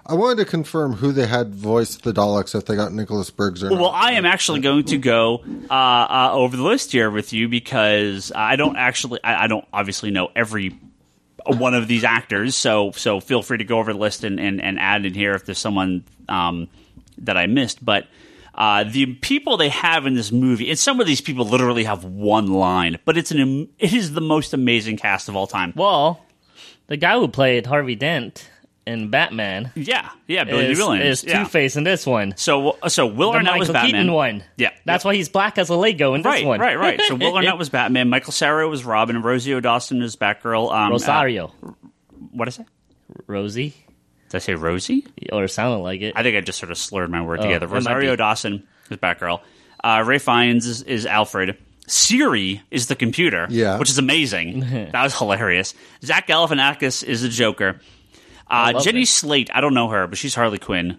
I wanted to confirm who they had voiced the Daleks if they got Nicholas Briggs or Well, not. I am actually going to go uh, uh, over the list here with you because I don't actually, I, I don't obviously know every one of these actors. So, so feel free to go over the list and, and, and add in here if there's someone um, that I missed. But uh, the people they have in this movie, and some of these people literally have one line, but it's an it is the most amazing cast of all time. Well, the guy who played Harvey Dent in Batman Yeah, yeah, Billy is, Dee Williams. is yeah. Two Face in this one. So, so Will The Arnett was Michael Batman. Keaton one. Yeah, That's Yep. why he's black as a Lego in this one. right, right. So Will Arnett was Batman. Michael Cera was Robin. Rosie O'Dawson is Batgirl. Um, Rosario. Uh, what is it? Rosie? Did I say Rosie? Or sounded like it. I think I just sort of slurred my word Oh, together. that Rosario. Dawson is Batgirl. Uh, Ralph Fiennes is, is Alfred. Siri is the computer, Yeah. which is amazing. that was hilarious. Zach Galifianakis is the Joker. Uh, Jenny it. Slate, I don't know her, but she's Harley Quinn.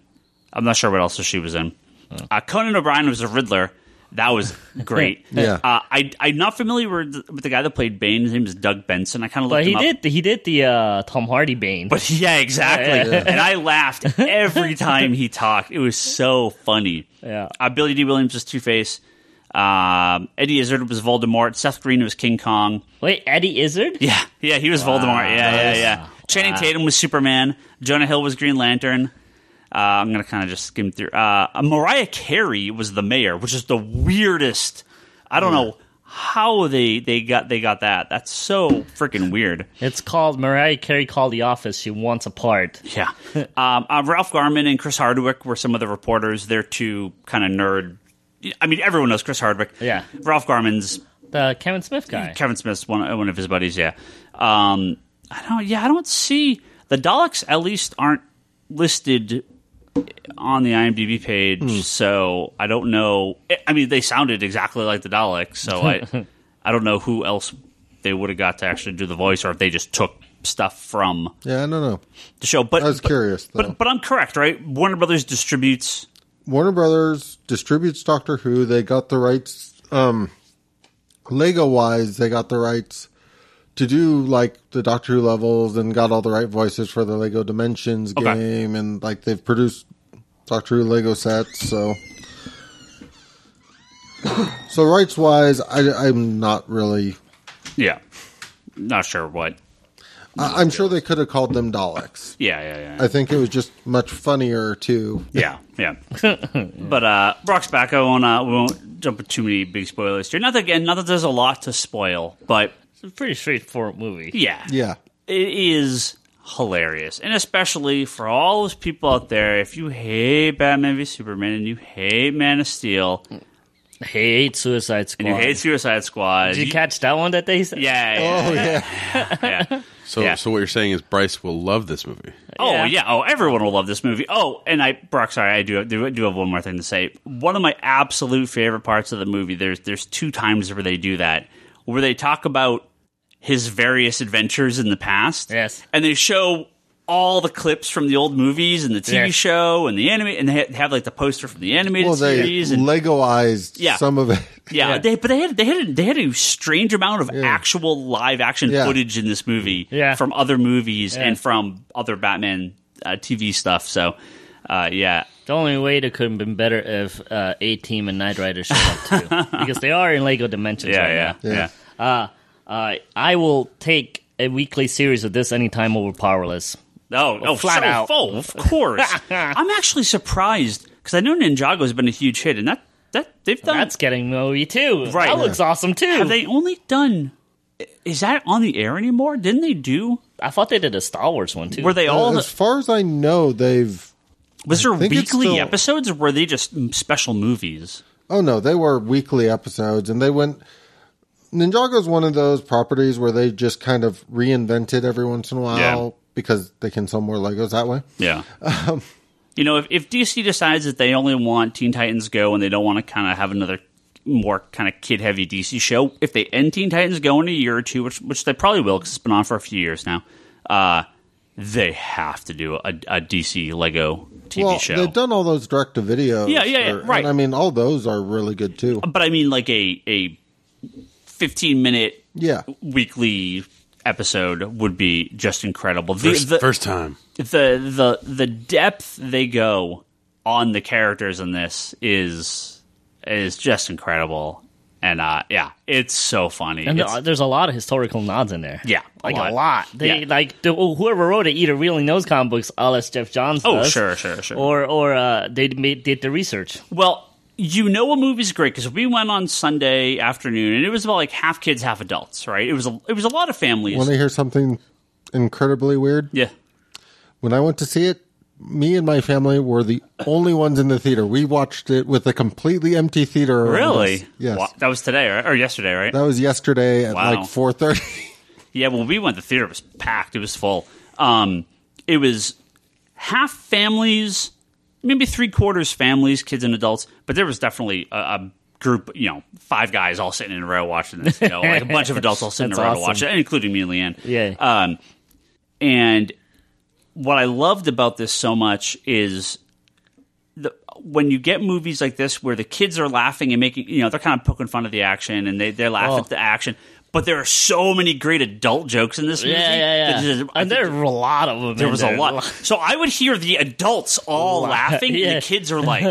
I'm not sure what else she was in. Oh. Uh, Conan O'Brien was a Riddler. That was great. Yeah. Uh, I, I'm not familiar with the, with the guy that played Bane. His name is Doug Benson. I kind of looked but he him up. did he did the uh, Tom Hardy Bane. But yeah, exactly. Yeah. And I laughed every time he talked. It was so funny. Yeah. Uh, Billy Dee Williams was Two Face. Um, Eddie Izzard was Voldemort. Seth Green was King Kong. Wait, Eddie Izzard? Yeah, yeah, he was Voldemort. Yeah, yeah, yeah. Channing Tatum was Superman. Jonah Hill was Green Lantern. Uh, I'm gonna kind of just skim through. Uh, Mariah Carey was the mayor, which is the weirdest. I don't know how they they got they got that. That's so freaking weird. It's called Mariah Carey called the office. She wants a part. Yeah. um, uh, Ralph Garman and Chris Hardwick were some of the reporters. They're two kind of nerd. I mean, everyone knows Chris Hardwick. Yeah. Ralph Garman's The Kevin Smith guy. Kevin Smith's one one of his buddies. Yeah. Um, I don't. Yeah, I don't see the Daleks. At least aren't listed on the IMDb page. So I don't know. I mean, they sounded exactly like the Daleks. So I I don't know who else they would have got to actually do the voice, or if they just took stuff from yeah, I don't know. the show. But I was but- curious though. but but I'm correct, right? Warner Brothers distributes. Warner Brothers distributes Doctor Who. They got the rights, um, Lego wise, they got the rights to do like the Doctor Who levels and got all the right voices for the Lego Dimensions Okay. game, and like they've produced Doctor Who Lego sets. So So rights wise, I, I'm not really. Yeah, not sure what. I, I'm sure they could have called them Daleks. Yeah, yeah, yeah. I think it was just much funnier to. Yeah, yeah. but uh Brock's back. I won't uh, we won't jump into too many big spoilers here. Not that again, not that there's a lot to spoil, but a pretty straightforward movie. yeah. Yeah. It is hilarious. And especially for all those people out there, if you hate Batman v Superman and you hate Man of Steel I hate Suicide Squad. and you hate Suicide Squad. Did you you- catch that one that they said? yeah, yeah, Oh yeah. yeah. So, Yeah. so what you're saying is Bryce will love this movie. Oh Yeah. yeah. Oh, everyone will love this movie. Oh, and I, Brock, sorry, I do, do do have one more thing to say. One of my absolute favorite parts of the movie. There's there's two times where they do that, where they talk about his various adventures in the past. Yes. and they show all the clips from the old movies and the TV Yes. show and the anime, and they have like the poster from the animated Well, they series. And, Legoized Yeah. some of it. yeah, Yeah. They, but they had they had a, they had a strange amount of actual live action Yeah. footage in this movie Yeah. from other movies Yeah. and from other Batman uh, TV stuff. So, uh, yeah, The only way it could have been better if uh, A Team and Knight Rider showed up too, because they are in Lego Dimensions yeah, right yeah, now. yeah, Yeah. Uh, uh, I will take a weekly series of this anytime over Powerless. Oh, oh, flat so, out. oh, of course. I'm actually surprised because I know Ninjago has been a huge hit, and that that they've done. That's getting movie too. Right. That looks awesome too. have they only done? Is that on the air anymore? Didn't they do? I thought they did a Star Wars one too. Were they all? as far as I know, they've. was there weekly still- episodes, or were they just special movies? Oh no, they were weekly episodes, and they went. Ninjago's one of those properties where they just kind of reinvented every once in a while Yeah. because they can sell more Legos that way. Yeah. you know, if, if DC decides that they only want Teen Titans Go and they don't want to kind of have another more kind of kid heavy DC show, if they end Teen Titans Go in a year or two, which which they probably will because it's been on for a few years now, uh, they have to do a, a DC Lego TV well, show. they've done all those direct to video. Yeah, yeah, yeah, right. And I mean, all those are really good too. but I mean, like a a fifteen minute Yeah, weekly episode would be just incredible. The- First, the- first time. the the the depth they go on the characters in this is is just incredible and uh yeah it's so funny and It's- there's a lot of historical nods in there. Yeah, a like lot. a lot. They Yeah. like the, whoever wrote it either really knows comic books, unless Geoff Johns oh does, sure sure sure or or uh, they made did the research. well you know a movie's great because we went on sunday afternoon and it was about like half kids half adults right it was a it was a lot of families want to hear something incredibly weird? yeah When I went to see it, me and my family were the only ones in the theater. We watched it with a completely empty theater. really. Yes. That was today right? or yesterday right That was yesterday at Wow. like four thirty. Yeah, well, we went. The theater was packed. It was full. Um, it was half families, maybe three quarters families, kids and adults. But there was definitely a, a group. You know, five guys all sitting in a row watching this. You know, like a bunch of adults all sitting in a row to watch it, including me and Leanne. Yeah. Um, and what I loved about this so much is the, when you get movies like this where the kids are laughing and making, you know, they're kind of poking fun at the action and they, they're laughing Oh. at the action. But there are so many great adult jokes in this movie. Yeah, yeah, yeah. just- and there were a lot of them. there was there. a lot. So I would hear the adults all laughing, and the kids are like,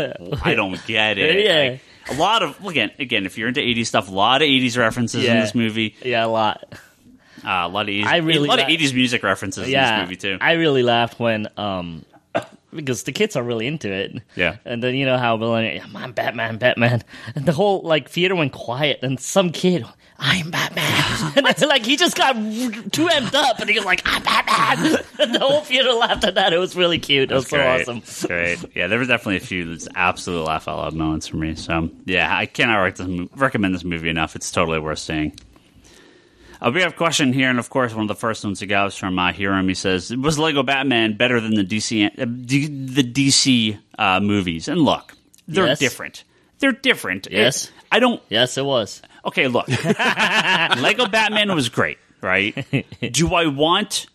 "I don't get it." Yeah. Like, a lot of again, again, if you're into '80s stuff, a lot of '80s references in this movie. Yeah, a lot. Uh, a lot of 80s, I really a lot of '80s music references in this movie too. I really laughed when um because the kids are really into it. Yeah. and then you know how Bill and I'm Batman, Batman, and the whole like theater went quiet, and some kid. I'm Batman, and like he just got too amped up, and he was like, "I'm Batman," and the whole theater laughed at that. It was really cute. It was so Great. awesome. Great. Yeah, there were definitely a few that's absolute laugh out loud moments for me. So yeah, I cannot rec- this mo- recommend this movie enough. It's totally worth seeing. Uh, we have a question here, and of course, one of the first ones we got was from uh, Hiram. He says, "Was Lego Batman better than the DC uh, D- the DC uh, movies?" And look, they're Yes. different. They're different. Yes. It- I don't. Yes, it was. Okay, look. Lego Batman was great, right? Do I want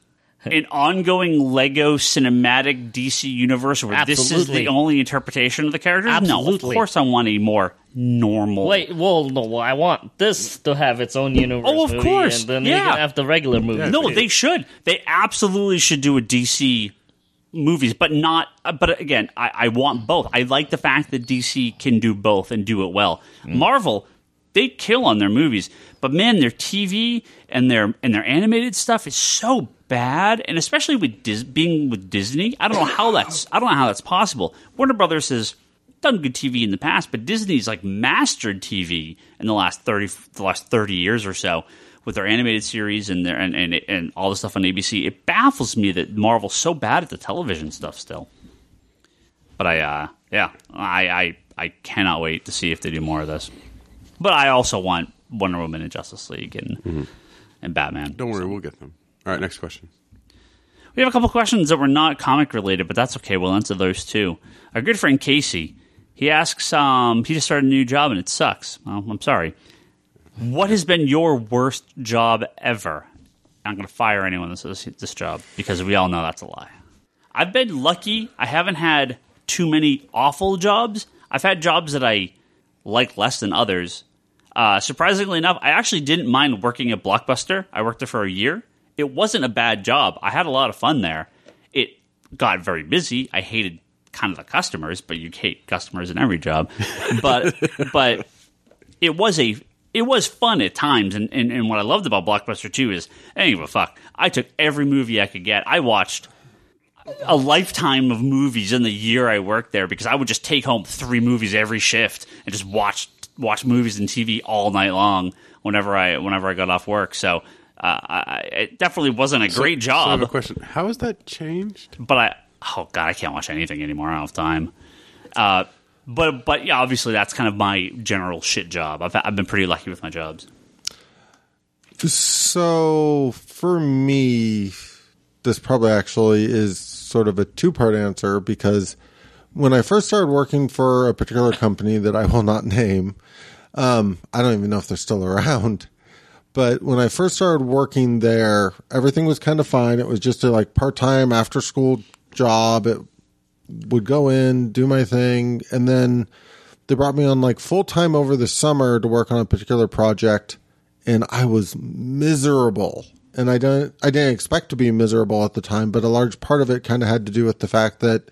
an ongoing Lego cinematic DC universe where this is the only interpretation of the characters? No, of course I want a more normal. Wait, well, no, well, I want this to have its own universe. Oh, of movie, course. and then Yeah. you can have the regular movie. No, they should. They absolutely should do a DC movies, but not. uh, But again, I, I want both. I like the fact that DC can do both and do it well. Marvel, they kill on their movies, but man, their TV and their and their animated stuff is so bad, and especially with Dis- being with Disney, I don't know how that's I don't know how that's possible. Warner Brothers has done good TV in the past, but Disney's like mastered TV in the last thirty the last thirty years or so with their animated series and their and, and and all the stuff on ABC. It baffles me that Marvel's so bad at the television stuff still. But I, uh, yeah, I, I I cannot wait to see if they do more of this. But I also want Wonder Woman and Justice League and and Batman. Don't worry, we'll get them. All right, next question. We have a couple questions that were not comic related, but that's okay. We'll answer those too. Our good friend Casey, he asks, um, he just started a new job and it sucks. Well, I'm sorry. What has been your worst job ever? I'm going to fire anyone that says this job because we all know that's a lie. I've been lucky. I haven't had too many awful jobs. I've had jobs that I like less than others. Uh, surprisingly enough, I actually didn't mind working at Blockbuster. I worked there for a year. It wasn't a bad job. I had a lot of fun there. It got very busy. I hated kind of the customers, but you hate customers in every job. But but it was a it was fun at times, and, and, and what I loved about Blockbuster too is I didn't give a fuck. I took every movie I could get. I watched a lifetime of movies in the year I worked there because I would just take home three movies every shift and just watch watch movies and TV all night long whenever I whenever I got off work. So uh, I, it definitely wasn't a great So I have a question. How has that changed? but I oh god, I can't watch anything anymore. I don't have time. Uh, but but yeah, obviously that's kind of my general shit job. I've I've been pretty lucky with my jobs. So for me, this probably actually is sort of a two part answer because when I first started working for a particular company that I will not name, um, I don't even know if they're still around. But when I first started working there, everything was kind of fine. It was just a like part time after school job. It would go in, do my thing, and then they brought me on like full time over the summer to work on a particular project, and I was miserable. And I don't, I didn't expect to be miserable at the time, but a large part of it kind of had to do with the fact that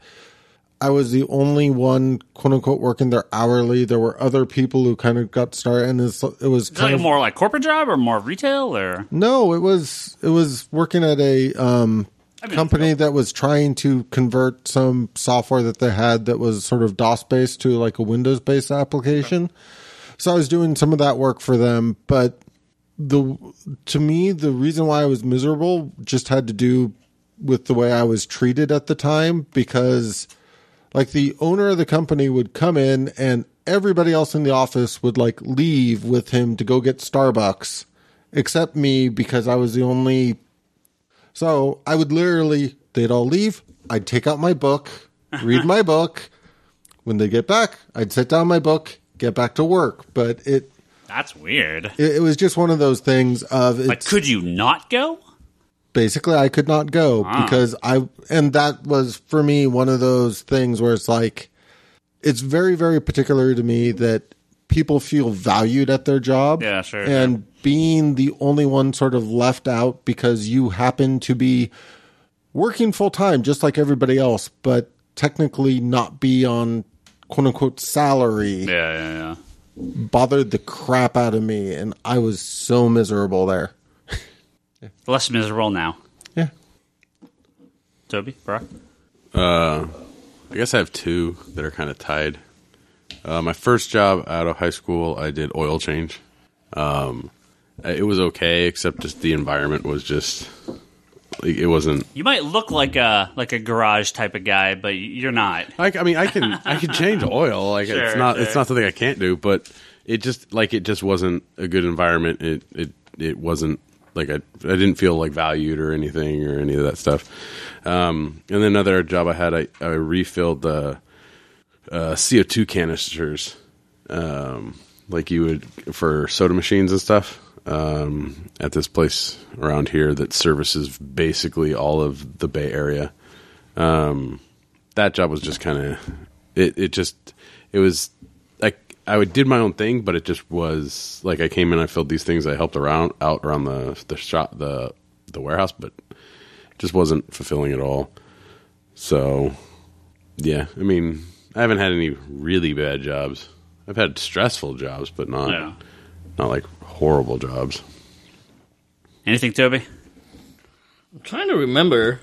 I was the only one, quote unquote, working there hourly. There were other people who kind of got started, and it's, it was kind like of more like corporate job or more retail or no, it was it was working at a um, mean, company that was trying to convert some software that they had that was sort of DOS based to like a Windows based application. So I was doing some of that work for them, but the to me the reason why I was miserable just had to do with the way I was treated at the time because like the owner of the company would come in and everybody else in the office would like leave with him to go get Starbucks except me because I was the only so I would literally they'd all leave, I'd take out my book, read my book. When they get back, I'd set down my book, get back to work. But it that's weird. it, it was just one of those things of it's Like, could you not go? Basically I could not go because I and that was for me one of those things where it's like it's very very particular to me that people feel valued at their job. Yeah, sure, And being the only one sort of left out because you happen to be working full time just like everybody else, but technically not be on quote unquote salary Yeah, yeah, yeah. bothered the crap out of me and I was so miserable there. Less miserable now. Yeah. Toby, Brock. I guess I have two that are kind of tied. Uh, my first job out of high school, I did oil change. Um, it was okay, except just the environment was just it wasn't. You might look like a like a garage type of guy, but you're not. I, I mean, I can I can change oil. Like it's Sure, not it's sure. not something I can't do, but it just like it just wasn't a good environment. It it it wasn't like I I didn't feel like valued or anything or any of that stuff. Um, and then another job I had, I, I refilled the uh, CO two canisters, um, like you would for soda machines and stuff. Um, at this place around here that services basically all of the Bay Area Um, that job was just kind of it, it just it was I did my own thing, but it just was like I came in, I filled these things, I helped around out around the the shop the the warehouse, but it just wasn't fulfilling at all. So, yeah, I mean, I haven't had any really bad jobs. I've had stressful jobs, but not Yeah. not like horrible jobs. Anything, Toby? I'm trying to remember.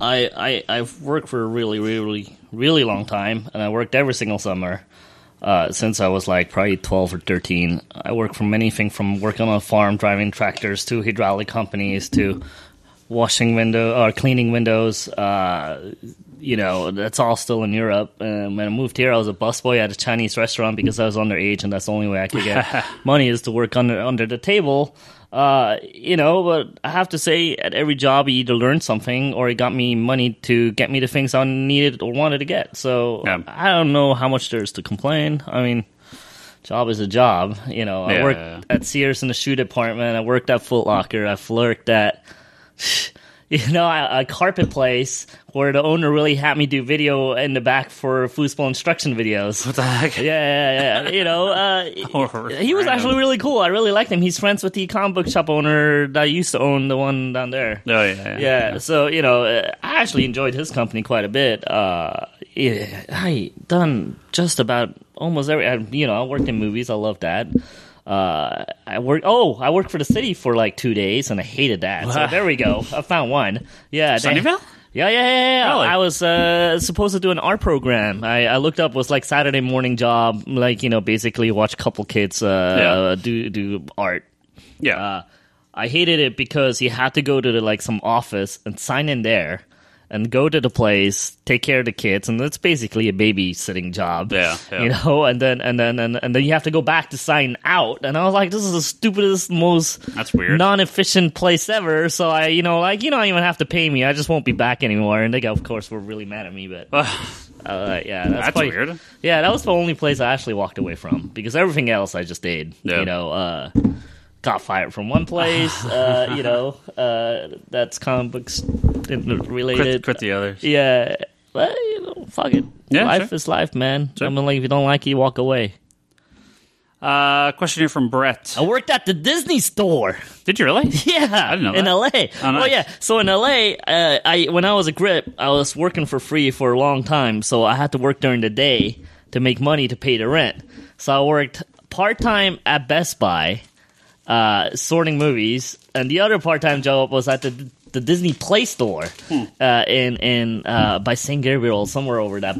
I, I I've worked for a really really really long time, and I worked every single summer uh, since I was like probably twelve or thirteen. I worked from anything from working on a farm, driving tractors, to hydraulic companies, to washing window or cleaning windows. Uh, you know, that's all still in Europe. And when I moved here, I was a busboy at a Chinese restaurant because I was underage, and that's the only way I could get money is to work under under the table. Uh, you know, but I have to say, at every job, you either learned something or it got me money to get me the things I needed or wanted to get. So Yeah. I don't know how much there's to complain. I mean, job is a job. You know, I Yeah. worked at Sears in the shoe department. I worked at Foot Locker. I've worked at, you know, a, a carpet place where the owner really had me do video in the back for foosball instruction videos. What the heck? Yeah, yeah, yeah. You know, uh, he was actually really cool. I really liked him. He's friends with the comic book shop owner that used to own the one down there. Oh, yeah, yeah. Yeah, so you know, uh, I actually enjoyed his company quite a bit. Uh, yeah, I done just about almost every. You know, I worked in movies. I love that. Uh, I worked. Oh, I worked for the city for like two days, and I hated that. So there we go. I found one. Yeah, Sunnyvale? yeah, yeah, yeah, yeah. Really? I was uh, supposed to do an art program. I, I looked up was like Saturday morning job, like you know, basically watch a couple kids uh, Yeah. do do art. Yeah. Uh, I hated it because you had to go to the, like some office and sign in there, and go to the place, take care of the kids, and that's basically a babysitting job. Yeah, yeah. you know, and then and then and, and then you have to go back to sign out, and I was like, this is the stupidest, most That's weird. non-efficient place ever. So I, you know, like you don't even have to pay me. I just won't be back anymore. And they, of course, were really mad at me, but uh, yeah, that's, That's probably- weird. Yeah, that was the only place I actually walked away from because everything else I just did. Yeah. You know, uh, got fired from one place. uh, you know, uh, that's comic books related. quit, quit the others. Yeah, well, you know, fuck it. Yeah, life sure. is life, man. Sure. I mean, like if you don't like it, you walk away. Uh, question here from Brett. I worked at the Disney store. Did you really? Yeah, I didn't know in that. LA. Oh, nice. Well, yeah. So in LA, uh, I when I was a grip, I was working for free for a long time. So I had to work during the day to make money to pay the rent. So I worked part time at Best Buy, uh, sorting movies, and the other part time job was at the the Disney Play Store Hmm. uh, in in uh, by St. Gabriel, somewhere over that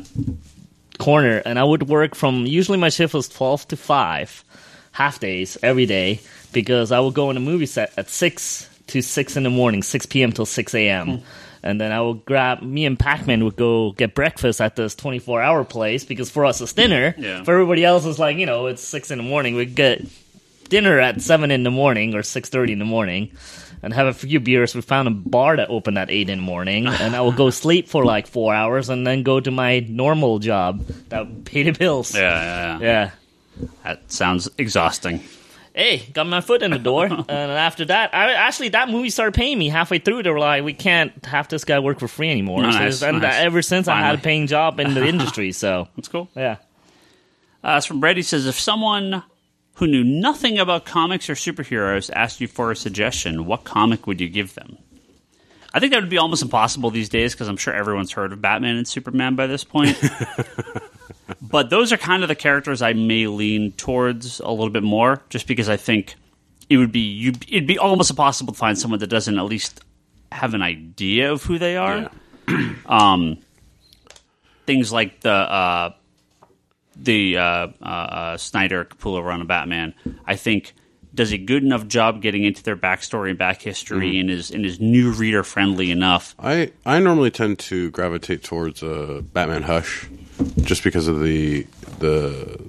corner. And I would work from usually my shift was twelve to five, half days every day because I would go in a movie set at six to six in the morning, six p.m. till six a.m. And then I would grab me and Pac-Man would go get breakfast at this twenty-four hour place because for us it's dinner. Yeah. For everybody else it's like you know it's six in the morning. We get dinner at seven in the morning or six thirty in the morning, and have a few beers. We found a bar that opened at eight in the morning, and I would go sleep for like four hours, and then go to my normal job that would pay the bills. Yeah, yeah, yeah. Yeah. That sounds exhausting. Hey, got my foot in the door, and after that, I actually that movie started paying me halfway through. They were like, "We can't have this guy work for free anymore." Oh, So nice, and nice. ever since, I had a paying job in the industry. So That's cool. yeah. Uh, it's from Brady. Says, if someone who knew nothing about comics or superheroes asked you for a suggestion, what comic would you give them? I think that would be almost impossible these days because I'm sure everyone's heard of Batman and Superman by this point. but those are kind of the characters I may lean towards a little bit more, just because I think it would be you. It'd be almost impossible to find someone that doesn't at least have an idea of who they are. um, things like the uh, the uh, uh, uh, Snyder Capullo run of Batman, I think does a good enough job getting into their backstory and back history and is and is new reader friendly enough. I I normally tend to gravitate towards uh, Batman Hush, just because of the the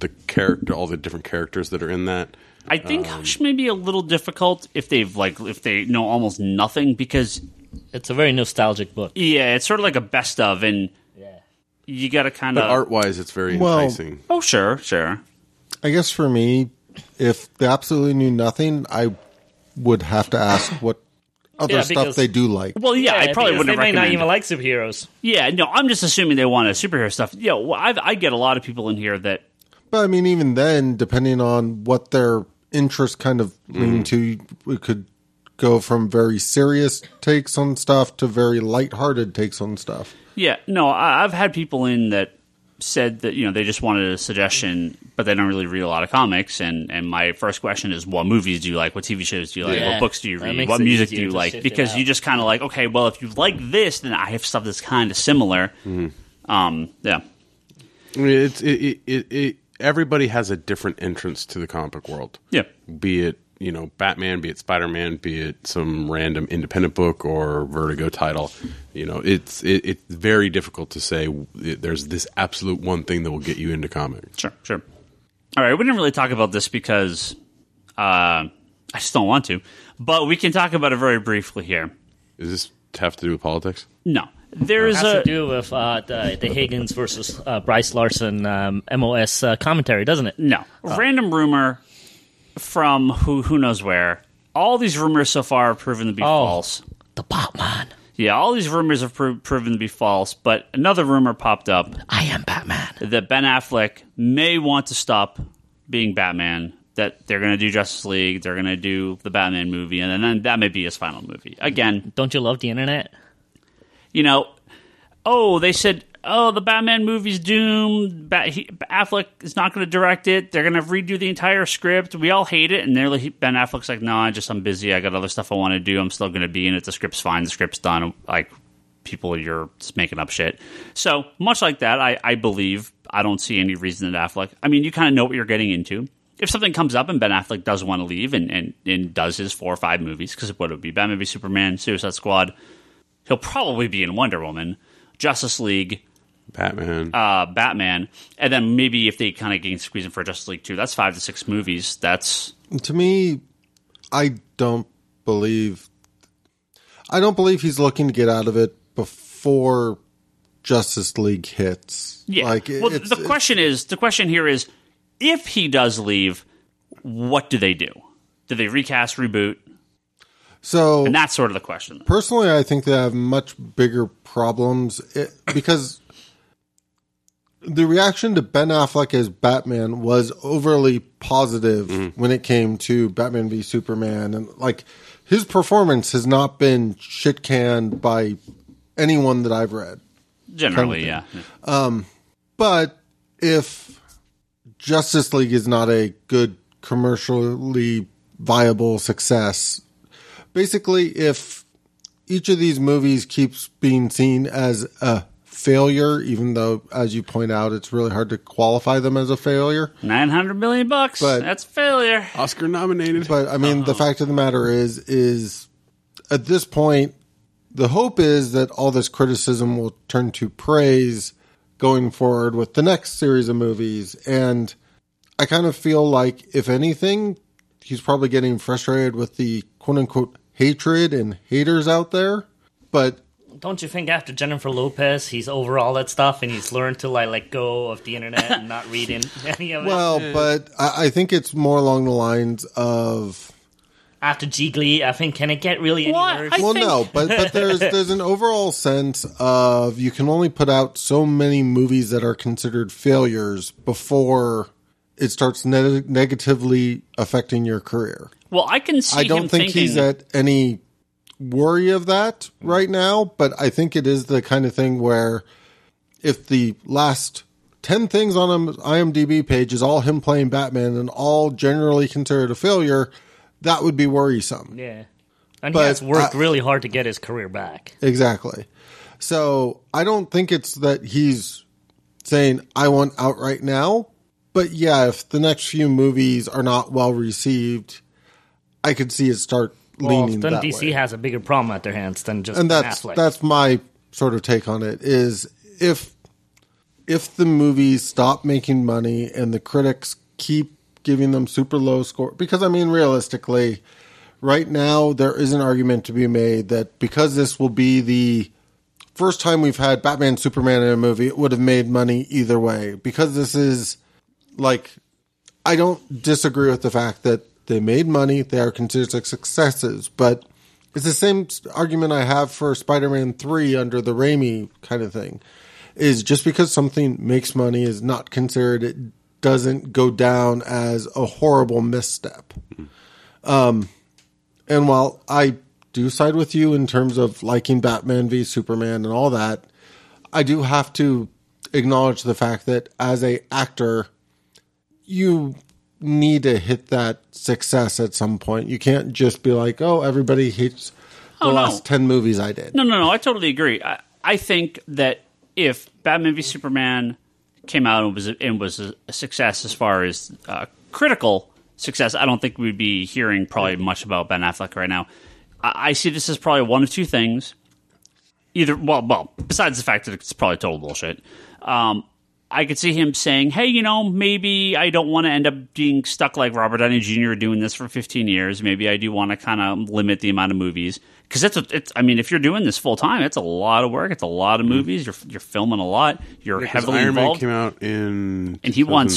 the character, all the different characters that are in that. I think Hush may be a little difficult if they've like if they know almost nothing because It's a very nostalgic book. yeah, it's sort of like a best of and Yeah. You got to kind of art wise, it's very Well- enticing. oh sure sure I guess for me, if they absolutely knew nothing, I would have to ask what other Yeah, stuff because- they do like. well yeah, I probably wouldn't They might not even like superheroes. yeah no I'm just assuming they want a superhero stuff yeah well, I've, I get a lot of people in here that But I mean, even then, depending on what their interest kind of lean to, we could go from very serious takes on stuff to very lighthearted takes on stuff. Yeah, no, I, I've had people in that said that you know they just wanted a suggestion, but they don't really read a lot of comics. And and my first question is, what movies do you like? What TV shows do you like? Yeah, what books do you read? What music do you like? Because you just kind of like, okay, well, if you like this, then I have stuff that's kind of similar. Um, yeah, I mean, it's it, it, it, it. Everybody has a different entrance to the comic book world. yeah, Be it you know Batman, be it Spider Man, be it some random independent book or Vertigo title. You know, it's it, it's very difficult to say there's this absolute one thing that will get you into comics. sure, sure. All right, we didn't really talk about this because uh, I just don't want to, but we can talk about it very briefly here. Does this have to do with politics? No, there's has a to do with uh, the, the Higgins versus uh, Bryce Larson um, MOS uh, commentary, doesn't it? No. Random rumor from who who knows where. All these rumors so far have proven to be Oh. false. The Batman. Yeah, all these rumors have pro- proven to be false, but another rumor popped up I am Batman. that Ben Affleck may want to stop being Batman, that they're going to do Justice League, they're going to do the Batman movie, and then that may be his final movie. Again, Don't you love the internet? you know, oh, they said, oh, the Batman movie's doomed. Bat- he, Affleck is not going to direct it. They're going to redo the entire script. We all hate it. And they're like, Ben Affleck's like, no, I just, I'm busy. I got other stuff I want to do. I'm still going to be in it. The script's fine. The script's done. Like, people, you're just making up shit. So, much like that, I, I believe, I don't see any reason that Affleck, I mean, you kind of know what you're getting into. If something comes up and Ben Affleck does want to leave and, and, and does his four or five movies, because what it would be Batman v Superman, Suicide Squad, he'll probably be in Wonder Woman, Justice League, Batman. uh, Batman, and then maybe if they kind of gain squeeze in for Justice League two, that's five to six movies. That's To me, I don't believe. I don't believe he's looking to get out of it before Justice League hits. yeah. Like it- well, the question is, the question here is, if he does leave, what do they do? Do they recast, reboot? so And that's sort of the question. personally, I think they have much bigger problems it, because the reaction to Ben Affleck as Batman was overly positive mm-hmm. when it came to Batman v Superman, and like his performance has not been shit canned by anyone that I've read. Generally, yeah. Um, but if Justice League is not a good commercially viable success, basically, if each of these movies keeps being seen as a failure, even though, as you point out, it's really hard to qualify them as a failure. Nine hundred million bucks. But- that's failure. Oscar nominated. But I mean, the uh-huh. fact of the matter is, is at this point, the hope is that all this criticism will turn to praise going forward with the next series of movies. And I kind of feel like, if anything, he's probably getting frustrated with the quote unquote hatred and haters out there. But Don't you think after Jennifer Lopez, he's over all that stuff and he's learned to like let go of the internet and not read in any of it? well, but I, I think it's more along the lines of after Jiggly, I think can it get really any worse? Well, think- no, but but there's there's an overall sense of you can only put out so many movies that are considered failures before it starts ne- negatively affecting your career. Well, I can see I don't him think thinking, he's at any worry of that mm. right now, but I think it is the kind of thing where if the last 10 things on him IMDb page is all him playing Batman and all generally considered a failure, that would be worrisome. yeah, and But he has worked I- really hard to get his career back. Exactly. So I don't think it's that he's saying, I want out right now. But yeah, if the next few movies are not well received, I could see it start Well, leaning then that DC way. has a bigger problem at their hands than just and that's that's my sort of take on it is if if the movies stop making money and the critics keep giving them super low score because I mean realistically right now there is an argument to be made that because this will be the first time we've had Batman Superman in a movie it would have made money either way because this is like I don't disagree with the fact that they made money they are considered successes but it's the same argument I have for Spider-Man 3 under the Raimi kind of thing. Is just because something makes money is not considered it doesn't go down as a horrible misstep. Um And while I do side with you in terms of liking Batman v Superman and all that, I do have to acknowledge the fact that as a actor, you need to hit that success at some point. You can't just be like, "Oh, everybody hates the Oh, no. last ten movies I did." No, no, no. I totally agree. I, I think that if Batman v Superman came out and was a, and was a, a success as far as uh, critical success, I don't think we'd be hearing probably much about Ben Affleck right now. I, I see this as probably one of two things. Either well, well, besides the fact that it's probably total bullshit. Um, I could see him saying, "Hey, you know, maybe I don't want to end up being stuck like Robert Downey Jr. doing this for 15 years. Maybe I do want to kind of limit the amount of movies because it's, a, it's. I mean, if you're doing this full time, it's a lot of work. It's a lot of mm-hmm. movies. You're you're filming a lot. You're Yeah, heavily Iron Man involved. came out in And he wants-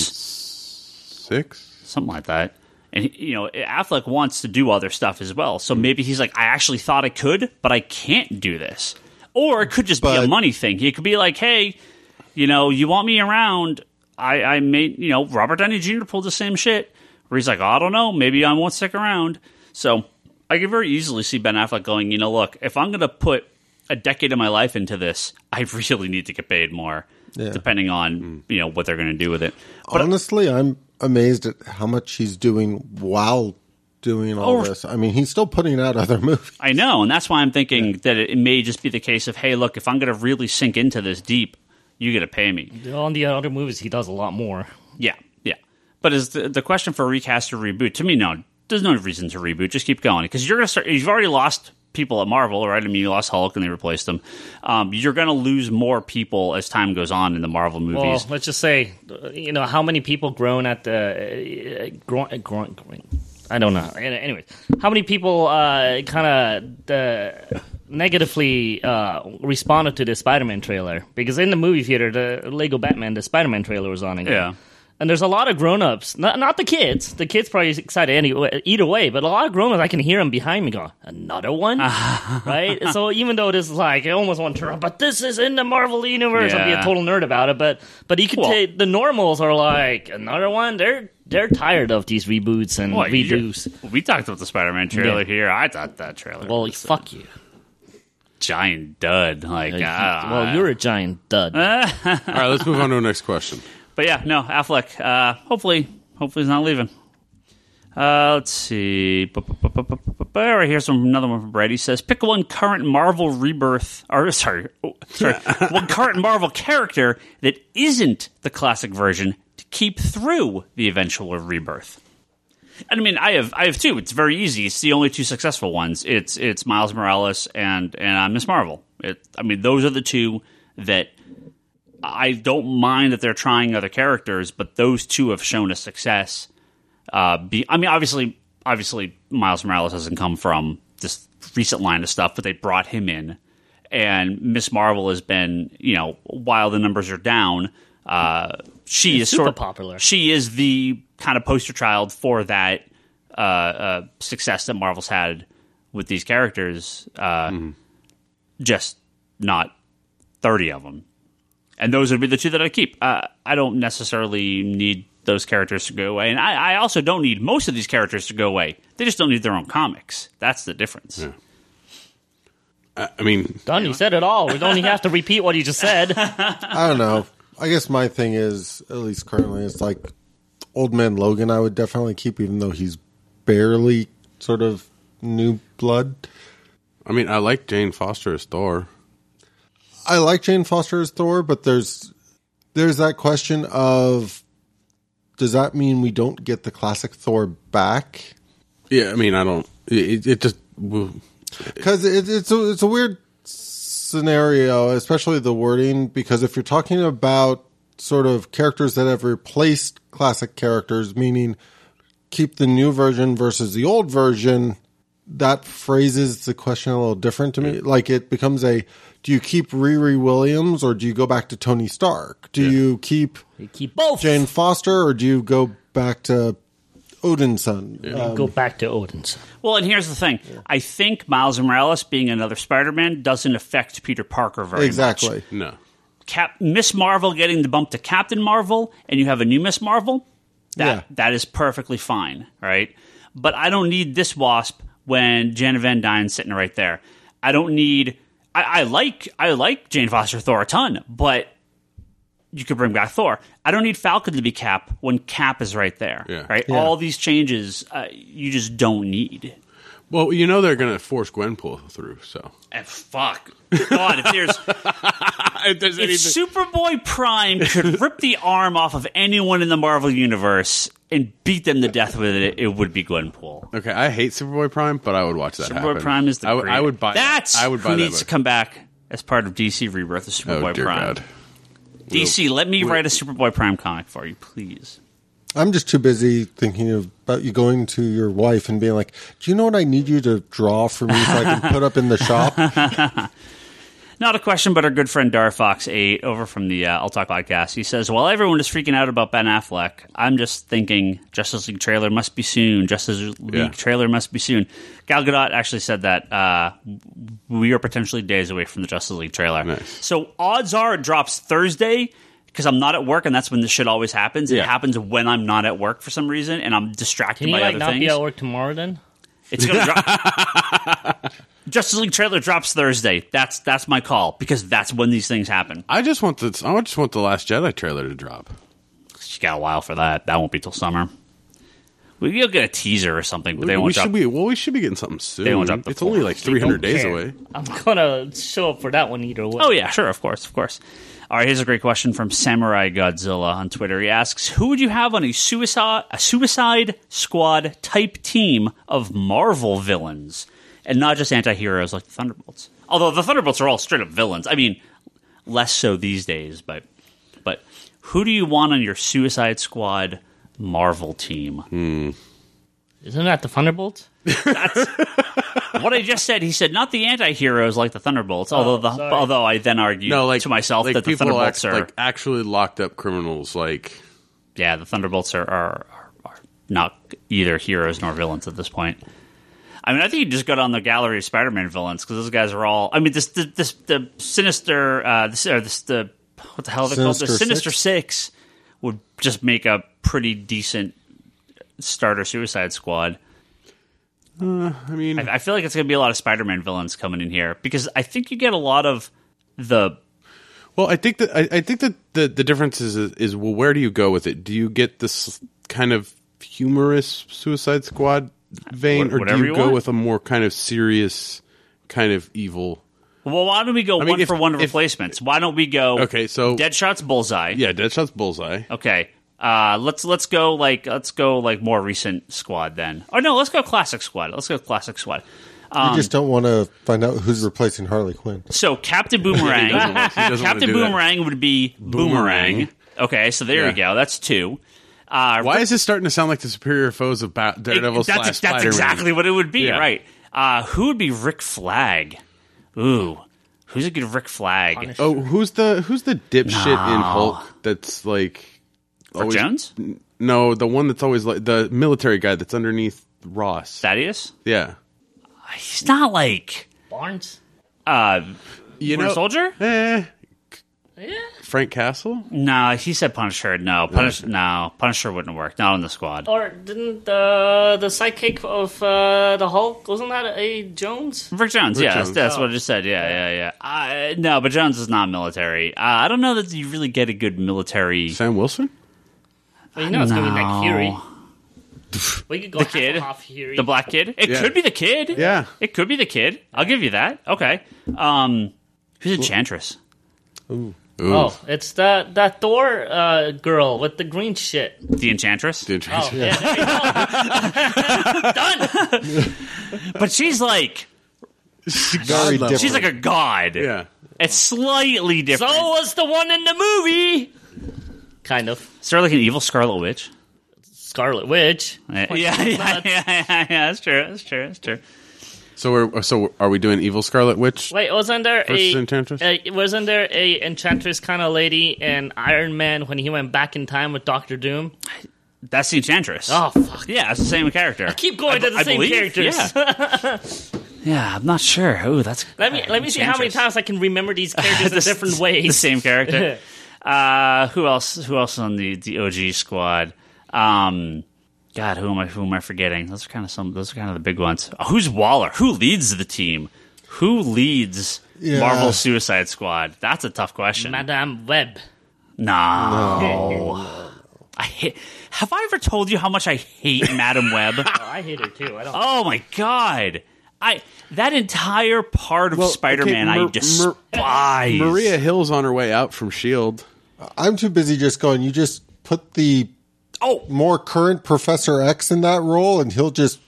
six. something like that. And he- you know, Affleck wants to do other stuff as well. So mm-hmm. maybe he's like, I actually thought I could, but I can't do this. Or it could just be a money thing. He could be like, Hey, you know, you want me around? I, I made, you know, Robert Downey Jr. pulled the same shit. Where he's like, oh, I don't know, maybe I won't stick around. So I could very easily see Ben Affleck going, you know, look, if I'm going to put a decade of my life into this, I really need to get paid more, Yeah. depending on mm. you know what they're going to do with it. But Honestly, I'm amazed at how much he's doing while doing all Oh. this. I mean, he's still putting out other movies. I know, and that's why I'm thinking that it, it may just be the case of, hey, look, if I'm going to really sink into this deep, you got to pay me. On the other movies, he does a lot more. Yeah, yeah. But is the the question for recast or reboot? To me, no. There's no reason to reboot. Just keep going because you're going to start. You've already lost people at Marvel, right? I mean, you lost Hulk and they replaced them. Um, you're going to lose more people as time goes on in the Marvel Well, movies. let's just say, you know, how many people grown at the uh, grown, grown, grown I don't know. Any- Anyways, how many people uh, kind of uh, negatively uh, responded to the Spider-Man trailer? Because in the movie theater, the Lego Batman, the Spider-Man trailer was on again. Yeah. And there's a lot of grown-ups, not not the kids. The kids probably excited anyway, either way, but a lot of grown-ups. I can hear them behind me going, "Another one," right? So even though this is like I almost want to but this is in the Marvel universe. I'll be a total nerd about it. But but you could Well- take the normals are like another one. They're they're tired of these reboots and you're- redos. We talked about the Spider-Man trailer Yeah. here. I thought that trailer Well, was a fuck you. Giant dud. Like, ah. well, you're a giant dud. All right, let's move on to the next question. But yeah, no, Affleck. Uh, hopefully, hopefully he's not leaving. Uh, let's see. Bu- Right here's some, another one from Brad. He says, "Pick one current Marvel rebirth, or sorry, oh, sorry, one current Marvel character that isn't the classic version to keep through the eventual rebirth." I mean, I have I have two. It's very easy. It's the only two successful ones. It's it's Miles Morales and and uh, Miss Marvel. It, I mean, those are the two that I don't mind that they're trying other characters, but those two have shown a success. Uh, be, I mean, obviously, obviously, Miles Morales hasn't come from this recent line of stuff, but they brought him in, and Miss Marvel has been, you know, while the numbers are down, uh, she is super sort popular. She is the kind of poster child for that uh, uh, success that Marvel's had with these characters. Uh, Just not thirty of them and those would be the two that I keep. Uh, I don't necessarily need those characters to go away, and I, I also don't need most of these characters to go away. They just don't need their own comics. That's the difference. I, I mean, Done. You said it all. We don't even have to repeat what you just said. I don't know. I guess my thing is, at least currently, it's like Old Man Logan. I would definitely keep, even though he's barely sort of new blood. I mean, I like Jane Foster as Thor. I like Jane Foster as Thor, but there's there's that question of does that mean we don't get the classic Thor back? Yeah, I mean, I don't. It, it just. Because it, it's a, it's a weird scenario, especially the wording. Because if you're talking about sort of characters that have replaced classic characters, meaning keep the new version versus the old version, that phrases the question a little different to me. Like it becomes a: Do you keep Riri Williams or do you go back to Tony Stark? Do you keep You keep both. Jane Foster or do you go back to Odinson? Uh, Go back to Odin's. Well, and here's the thing: I think Miles Morales being another Spider-Man doesn't affect Peter Parker very exactly. much. no. Cap- Miss Marvel getting the bump to Captain Marvel, and you have a new Miss Marvel. That Yeah. that is perfectly fine, right? But I don't need this Wasp when Janet Van Dyne's sitting right there. I don't need. I, I like I like Jane Foster Thor a ton, but you could bring back Thor. I don't need Falcon to be Cap when Cap is right there. Yeah. Right. Yeah. All these changes uh, you just don't need. Well, you know they're going to force Gwenpool through, so. And fuck. God, if there's if there's if Superboy Prime could rip the arm off of anyone in the Marvel universe and beat them to death with it, it would be Gwenpool. okay, I hate Superboy Prime, but I would watch that Superboy happen. Prime is the I would, great- I would buy That's that. I would buy who that needs to come back as part of DC Rebirth of Superboy Oh, dear Prime. God. DC, let me write a Superboy Prime comic for you, please. I'm just too busy thinking about you going to your wife and being like, "Do you know what I need you to draw for me so I can put up in the shop?" Not a question, but our good friend Darfox8 over from the uh, I'll Talk podcast. He says, While everyone is freaking out about Ben Affleck, I'm just thinking Justice League trailer must be soon. Justice League Yeah. trailer must be soon. Gal Gadot actually said that uh, we are potentially days away from the Justice League trailer. Nice. So odds are it drops Thursday because I'm not at work, and that's when this shit always happens. It happens when I'm not at work for some reason, and I'm distracted Can you by like other not things. be at work tomorrow then? It's gonna drop. Justice League trailer drops Thursday. That's that's my call because that's when these things happen. I just want the I just want the Last Jedi trailer to drop. You got a while for that. That won't be till summer. We- You'll get a teaser or something, but they we won't should drop. be well. We should be getting something soon. They won't drop the it's only like 300 days care. away. I'm gonna show up for that one either way. Oh yeah, sure, of course, of course. All right, here's a great question from Samurai Godzilla on Twitter. He asks, "Who would you have on a suicide a Suicide Squad type team of Marvel villains, and not just anti-heroes like the Thunderbolts? Although the Thunderbolts are all straight up villains. I mean, less so these days, but but who do you want on your Suicide Squad Marvel team? Hmm. Isn't that the Thunderbolts? What I just said, he said not the anti-heroes like the Thunderbolts. although the, sorry. although I then argued No, like to myself like that the Thunderbolts act- are like actually locked up criminals. Like yeah, the Thunderbolts are, are, are, are not either heroes nor villains at this point. I mean, I think you just go down the gallery of Spider-Man villains because those guys are all. I mean, this the this the sinister uh, this or this the what the hell are they called? The Sinister Sinister Six? Six would just make a pretty decent starter Suicide Squad. Uh, I mean, I, I feel like it's going to be a lot of Spider-Man villains coming in here because I think you get a lot of the well, I think that I, I think that the the difference is, is is well, where do you go with it? Do you get this kind of humorous Suicide Squad vein, or do you, you go want. with a more kind of serious, kind of evil? Well, why don't we go mean, one if- for one if- replacements? Why don't we go? Okay, so- Deadshot's Bullseye. Yeah, Deadshot's Bullseye. Okay. Uh, let's let's go like let's go like more recent squad then. Oh no, let's go classic squad. Let's go classic squad. you just don't want to find out who's replacing Harley Quinn. So Captain Boomerang, doesn't want- he doesn't Captain wanna that. Boomerang would be Boomerang. Boomerang. Okay, so there Yeah. you go. That's two. Uh, Why is this starting to sound like the superior foes of Bat- Daredevil that's, that's exactly what it would be, Yeah. right? Uh, who would be Rick Flag? Ooh, who's a good Rick Flag? Oh, who's the who's the dipshit in Hulk? That's like Rick always- Jones, No, the one that's always like the military guy that's underneath Ross. Thaddeus. yeah, He's not like Barnes? uh, you Winter know, Soldier. eh, Yeah. Frank Castle. No, he said Punisher. No, Punish. No, Punisher wouldn't work. Not on the squad. Or didn't the the sidekick of uh, the Hulk wasn't that a Jones? Rick Jones. Rick yeah, Jones. That's, that's what I just said. Yeah, yeah, yeah. Uh, no, but Jones is not military. Uh, I don't know that you really get a good military. Sam Wilson. Well, you know it's gonna be No. Nick Fury. We could go The half kid? and half Fury. The black kid. It Yeah. could be the kid. Yeah. It could be the kid. I'll give you that. Okay. Um, who's Enchantress? Ooh. Oh, it's that that Thor uh, girl with the green shit. The Enchantress. The Oh, yeah. there you go. Done. But she's like Very different. she's like a god. yeah. It's slightly different. So was the one in the movie. Kind of. Is there like an evil Scarlet Witch? Scarlet Witch. Yeah, yeah, yeah, yeah, yeah, yeah. That's true. That's true. That's true. So we're so are we doing Evil Scarlet Witch? Wait, wasn't there Versus a, Enchantress? a wasn't there a Enchantress kind of lady in Iron Man when he went back in time with Doctor Doom? That's the Enchantress. Oh fuck! Yeah, it's the same character. Keep going I to the I same believe, characters. Yeah. yeah, I'm not sure. Oh, that's let me let me see how many times I can remember these characters in The- different The same character. uh, who else? Who else on the the OG squad? Um, God, who am I? Who am I forgetting? Those are kind of some. Those are kind of the big ones. Oh, who's Waller? Who leads the team? Who leads Yeah. Marvel Suicide Squad? That's a tough question. Madame Web. no. I hate, have I ever told you how much I hate Madame Web? Oh, I hate her too. I don't. Oh my god. I that entire part of Well, Spider-Man okay, I Mar- despise. Maria Hill's on her way out from Shield. I'm too busy just going. You just put the Oh, more current Professor X in that role, and he'll just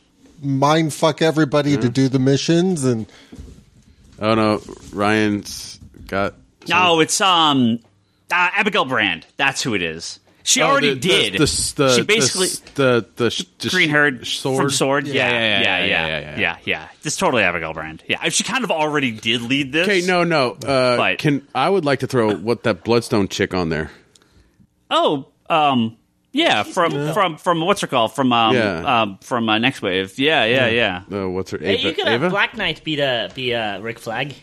mind fuck everybody to do the missions. And Oh no, Ryan's got. no, it's um uh, Abigail Brand. That's who it is. She oh, already did. The, the, she basically the the, the, Green Herd sword? from Sword. Yeah, yeah, yeah, yeah, yeah, yeah, This totally Abigail Brand. Yeah, she kind of already did lead this. Okay, no, no. Uh, but, can I would like to throw what that Bloodstone chick on there? Oh, um, yeah, from, from from from what's her call from um, yeah. um from uh, Next Wave. Yeah, yeah, yeah. yeah. Uh, what's her? Ava, hey, you could have Ava? Black Knight be the uh, be uh, Rick Flag.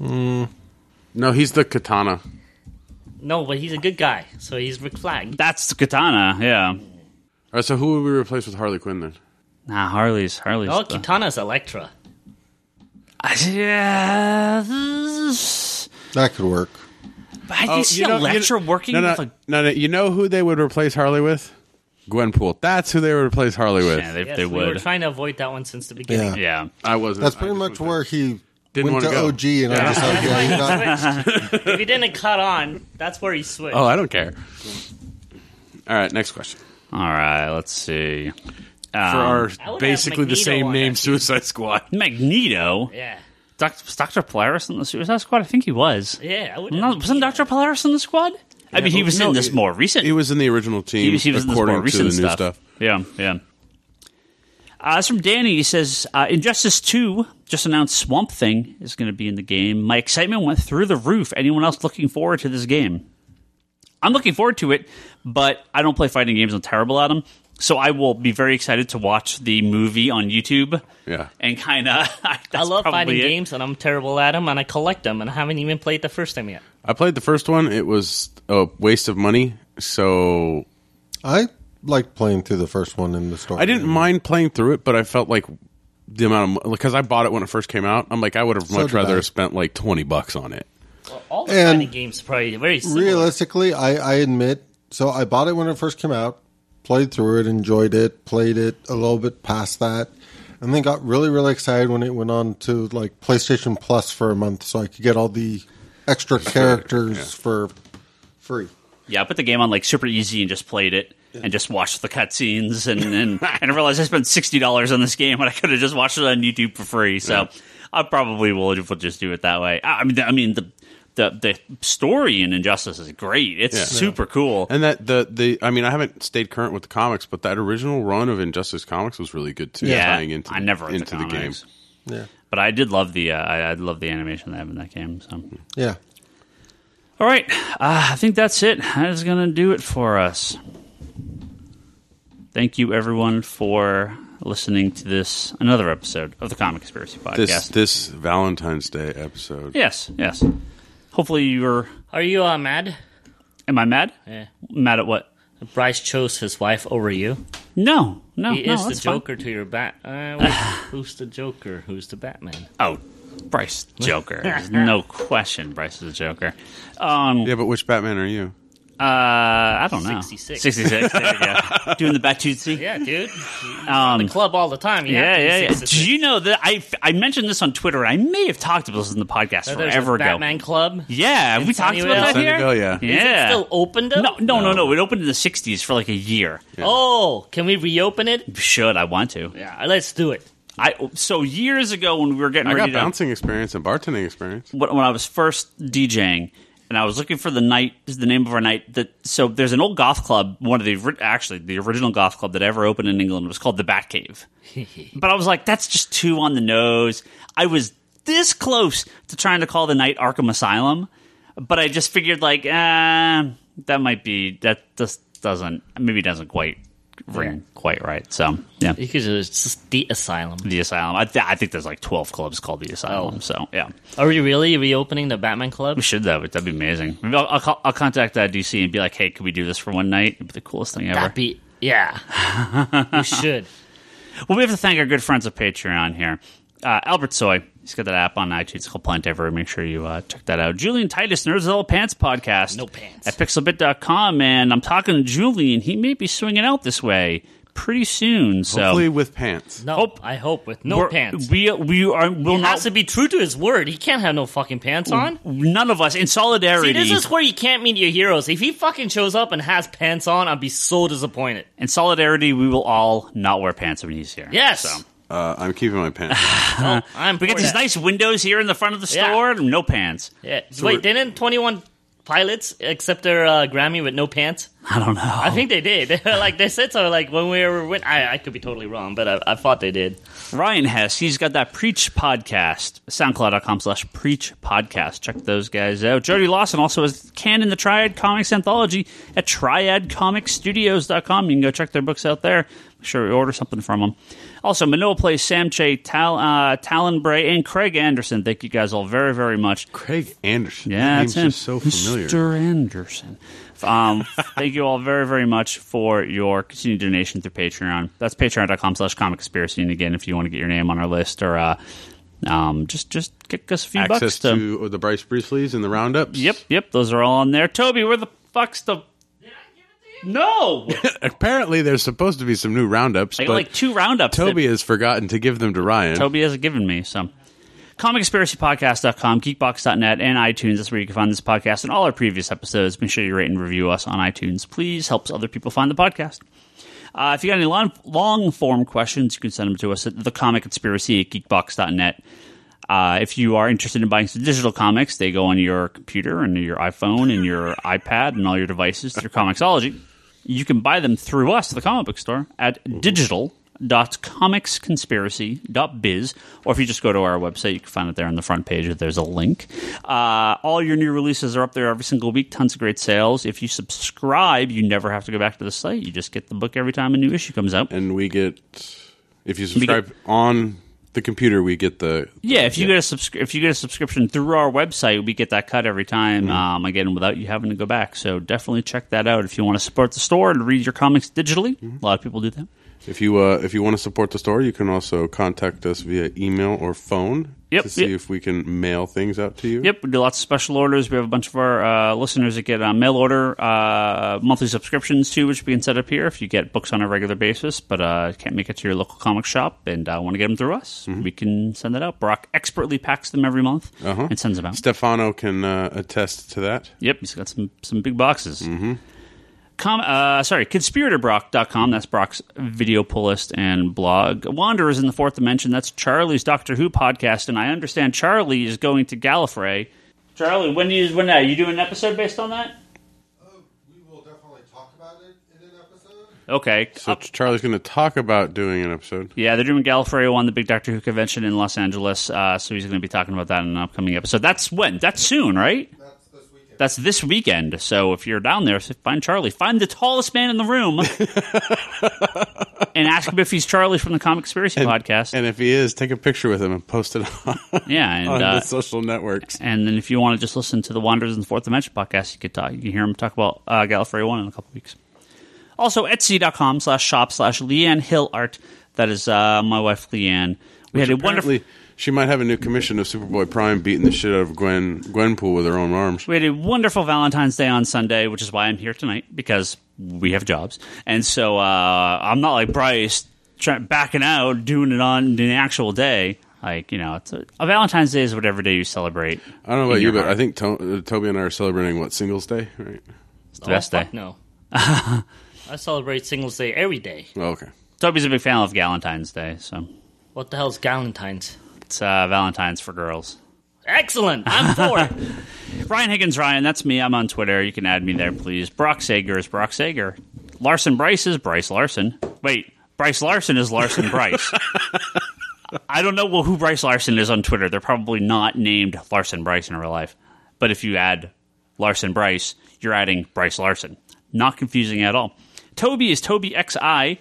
Mm. No, he's the katana. No, but he's a good guy, so he's Rick Flag. That's the Katana. Yeah. All right, so who would we replace with Harley Quinn then? Nah, Harley's Harley's. Oh, the- Katana's Elektra. Yeah. this- that could work. I oh, do see Elektra working Oh, No, no, with a. no, no. You know who they would replace Harley with? Gwenpool. That's who they would replace Harley with. Yeah, they, Yes, they we were would. trying to avoid that one since the beginning. Yeah. Yeah. I wasn't. That's I pretty just much went where he Didn't went wanna go. OG, and I just like, yeah, you got, if he didn't cut on, that's where he switched. Oh, I don't care. All right, next question. All right. Let's see. For Um, our I would have basically the Magneto same on name that. Suicide Squad. Magneto. yeah, Doc, was Dr. Polaris in the Suicide Squad? I think he was. yeah. I would. No, wasn't Dr. Polaris in the squad? I mean, he was no, in this he- more recent. He was in the original team. he was, he was in this according more to recent the new stuff. stuff. Yeah, yeah. Uh, it's from Danny. He says, uh, Injustice 2 just announced Swamp Thing is going to be in the game. My excitement went through the roof. Anyone else looking forward to this game? I'm looking forward to it, but I don't play fighting games. I'm terrible at them. So I will be very excited to watch the movie on YouTube. Yeah. And kind of. I love fighting games, and I'm terrible at them, and I collect them, and I haven't even played the first time yet. I played the first one. It was a waste of money. So I liked playing through the first one in the store. I didn't mind playing through it, but I felt like the amount of because I bought it when it first came out. I'm like, I would have So much did rather I. have spent like twenty bucks on it. Well, all the And fighting games probably very similar. Realistically, I, I admit, so I bought it when it first came out, played through it, enjoyed it, played it a little bit past that, and then got really, really excited when it went on to like PlayStation Plus for a month so I could get all the extra characters for free. Yeah, I put the game on like super easy and just played it and just watch the cutscenes and and, and I realized I spent sixty dollars on this game when I could have just watched it on YouTube for free. So I probably will, will just do it that way. I I mean, I mean the the the story in Injustice is great. It's Yeah. super cool. And that the the I mean, I haven't stayed current with the comics, but that original run of Injustice Comics was really good too. yeah, tying into I never into the, the, game. Yeah. But I did love the uh, I, I love the animation they have in that game. So Yeah. all right, uh, I think that's it. That is going to do it for us. Thank you, everyone, for listening to this another episode of the Comic Conspiracy Podcast. This this Valentine's Day episode. yes, yes. Hopefully, you're. Are you uh, mad? Am I mad? Yeah. Mad at what? Bryce chose his wife over you. No, no, He no. is the that's fine. Joker to your Bat. Uh, wait, who's the Joker? Who's the Batman? Oh, Bryce Joker. There's no question. Bryce is a Joker. Um, Yeah, but which Batman are you? Uh, I don't know. 66. 66. There you go. Doing the Batusi. Yeah, dude. Um, the club all the time. You Yeah, have to be yeah, yeah. 66. Did you know that I I mentioned this on Twitter? I may have talked about this in the podcast That forever a ago. Batman club. Yeah, have we talked about that here? Sunnyvale, yeah. Is it yeah. Still open though? no, no, no, no. It opened in the '60s for like a year. Oh, can we reopen it? Should I want to? Yeah, let's do it. I so years ago when we were getting I got to bouncing experience and bartending experience. when, when I was first DJing, and I was looking for the night, is the name of our night. That so there's an old goth club, one of the actually the original goth club that ever opened in England. It was called the Bat Cave. but I was like, that's just too on the nose. I was this close to trying to call the night Arkham Asylum, but I just figured like, uh, that might be that just doesn't maybe doesn't quite ring quite right. So yeah. You could just, it's just the asylum. The asylum. I, th- I think there's like 12 clubs called the asylum. Oh. So yeah, Are we really reopening the Batman club? we should though. That'd be amazing. Maybe I'll, I'll, call, I'll contact uh, DC and be like, "Hey, could we do this for one night? It'd be the coolest thing ever." That'd be Yeah, you should. Well, we have to thank our good friends at Patreon here. Uh, Albert Soy, he's got that app on iTunes called Plantiver. Make sure you uh, check that out. Julian Titus, Nerds Little Pants podcast. No pants. At pixelbit.com. And I'm talking to Julian. He may be swinging out this way pretty soon. So Hopefully with pants. No, Hope- I hope with no pants. We, we are, will he not. has to be true to his word. He can't have no fucking pants on. none of us, in solidarity. See, this is where you can't meet your heroes. If he fucking shows up and has pants on, I'd be so disappointed. in solidarity, we will all not wear pants when he's here. Yes. So. Uh, I'm keeping my pants. No, I'm We got these nice windows here in the front of the Yeah. store. No pants. Yeah. we're- Wait, didn't Twenty One Pilots accept their uh, Grammy with no pants? I don't know. I think they did. like they said so. Like when we were, with, I, I could be totally wrong, but I, I thought they did. Ryan Hess, he's got that Preach podcast, soundcloud.com slash Preach podcast. Check those guys out. Jody Lawson also has Canon the Triad Comics Anthology at triadcomicstudios.com. You can go check their books out there. Sure you order something from them. Also, Manoa plays Sam Che, Tal, uh, Talon Bray, and Craig Anderson. Thank you guys all very, very much. Craig Anderson. Yeah, that name's that's him. just so familiar. Mr. Anderson. Um, thank you all very, very much for your continued donation through Patreon. That's patreon.com slash comic conspiracy. And again, if you want to get your name on our list or uh, um, just just kick us a few bucks Access to. to the Bryce Briesleys and the roundups. Yep, yep, those are all on there. Toby, where the fuck's the. No! Apparently, there's supposed to be some new roundups, I got but like two roundups. that- Toby has forgotten to give them to Ryan. Toby hasn't given me. So, comicconspiracypodcast.com, geekbox.net, and iTunes. That's where you can find this podcast and all our previous episodes. Make sure you rate and review us on iTunes. Please helps other people find the podcast. Uh, if you got any long, long form questions, you can send them to us at thecomicconspiracy at geekbox.net. Uh, if you are interested in buying some digital comics, they go on your computer and your iPhone and your iPad and all your devices through Comixology. You can buy them through us, the comic book store, at digital.comicsconspiracy.biz. Or if you just go to our website, you can find it there on the front page. There's a link. Uh, all your new releases are up there every single week. Tons of great sales. If you subscribe, you never have to go back to the site. You just get the book every time a new issue comes out. and we get if you subscribe on the computer, we get the Yeah, if you get a subscri- if you get a subscription through our website, we get that cut every time. Um, again, without you having to go back. So definitely check that out if you want to support the store and read your comics digitally. A lot of people do that. If you uh, if you want to support the store, you can also contact us via email or phone Yep, to see yep. if we can mail things out to you. Yep, we do lots of special orders. We have a bunch of our uh, listeners that get uh, mail order uh, monthly subscriptions too, which we can set up here if you get books on a regular basis, but uh, can't make it to your local comic shop and uh, want to get them through us. We can send that out. Brock expertly packs them every month Uh-huh. and sends them out. Stefano can uh, attest to that. Yep, he's got some some big boxes. Mm-hmm. Com- uh, sorry, conspiratorbrock.com. That's Brock's video pull list and blog. Wanderers in the Fourth Dimension. That's Charlie's Doctor Who podcast. And I understand Charlie is going to Gallifrey. Charlie, when you when are you doing an episode based on that? we will definitely talk about it in an episode. Okay. So Up- Charlie's going to talk about doing an episode. yeah, they're doing Gallifrey One, the big Doctor Who convention in Los Angeles. Uh, so he's going to be talking about that in an upcoming episode. That's when? That's soon, right? That's this weekend. That's this weekend. So if you're down there, find Charlie. Find the tallest man in the room and ask him if he's Charlie from the Comic Conspiracy podcast. And if he is, take a picture with him and post it on, yeah, and on uh, the social networks. and then if you want to just listen to the Wanderers in the Fourth Dimension podcast, you could talk. You can hear him talk about uh, Gallifrey One in a couple weeks. Also, Etsy.com slash shop slash Leanne Hill Art. That is uh, my wife Leanne. We had a wonderful. Apparently, she might have a new commission of Superboy Prime beating the shit out of Gwen Gwenpool with her own arms. We had a wonderful Valentine's Day on Sunday, which is why I'm here tonight because we have jobs, and so uh, I'm not like Bryce try, backing out doing it on the actual day. Like you know, it's a, a Valentine's Day is whatever day you celebrate. I don't know about you, your but. I think to- uh, Toby and I are celebrating what Singles Day, right? it's the best oh, day. no. I celebrate Singles Day every day. Oh, okay. Toby's a big fan of Valentine's Day, so What the hell's Galentine's? It's uh, Valentine's for girls. Excellent. I'm for it. Ryan Higgins, Ryan, that's me. I'm on Twitter. You can add me there, please. Brock Sager is Brock Sager. Larson Bryce is Bryce Larson. Wait, Bryce Larson is Larson Bryce. I don't know well who Bryce Larson is on Twitter. They're probably not named Larson Bryce in real life. But if you add Larson Bryce, you're adding Bryce Larson. Not confusing at all. Toby is Toby XI.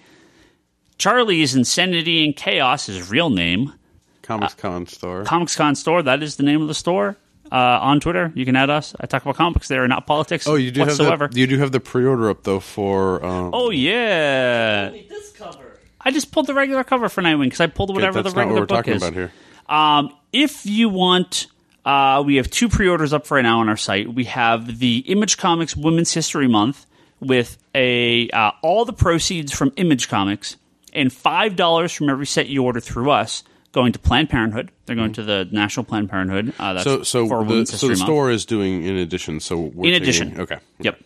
Charlie is Insanity and Chaos, his real name. Comics Con store. Comics Con store. That is the name of the store. uh, on Twitter. You can add us. I talk about comics there, are not politics. Oh, you do whatsoever. have the, you do have the pre-order up though for. Um, oh yeah, this cover. I just pulled the regular cover for Nightwing because I pulled whatever that's the not what regular we're book talking is. about here. Um, if you want, uh, we have two pre-orders up right now on our site. We have the Image Comics Women's History Month with a uh, all the proceeds from Image Comics and five dollars from every set you order through us going to Planned Parenthood. They're going to the National Planned Parenthood. Uh, that's So, so for the, so the Month. store is doing in addition. So we're In taking- addition. okay. Yep.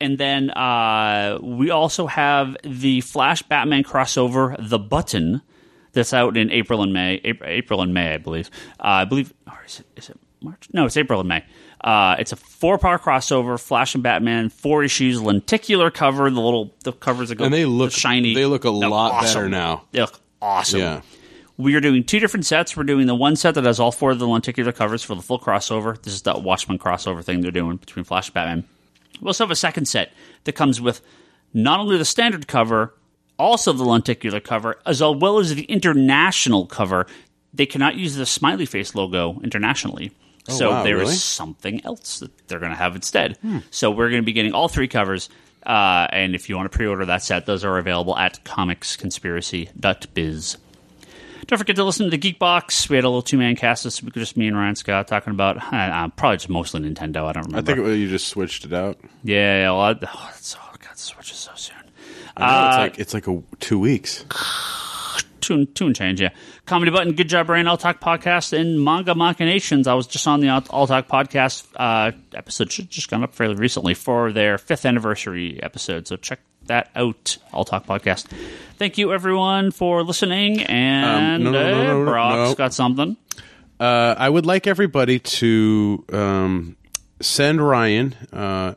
And then uh, we also have the Flash Batman crossover, The Button, that's out in April and May. April, April and May, I believe. Uh, I believe, or is it, is it March? No, it's April and May. Uh, it's a four-part crossover, Flash and Batman, four issues, lenticular cover, the little the covers that go And they look- the shiny. they look a lot awesome. better now. They look awesome. Yeah. We are doing two different sets. We're doing the one set that has all four of the lenticular covers for the full crossover. This is that Watchmen crossover thing they're doing between Flash and Batman. We also have a second set that comes with not only the standard cover, also the lenticular cover, as well as the international cover. They cannot use the smiley face logo internationally. so Oh, wow, there is really? something else that they're going to have instead. So we're going to be getting all three covers. Uh, and if you want to pre-order that set, those are available at comicsconspiracy.biz. Don't forget to listen to the Geek Box. We had a little two man cast this week, just me and Ryan Scott talking about uh, probably just mostly Nintendo. I don't remember. I think it, you just switched it out. yeah, yeah, well, I, oh, it's, oh god, Switch is so soon. Uh, it's like it's like a two weeks. Tune, and change, yeah. Comedy Button, Good Job Brain, All Talk Podcast, and Manga Machinations. I was just on the All Talk Podcast uh, episode, should just gone up fairly recently for their fifth anniversary episode. So check that out, All Talk Podcast. Thank you, everyone, for listening. And Um, no, no, no, uh, no, no, Brock's no. got something. Uh, I would like everybody to um, send Ryan uh,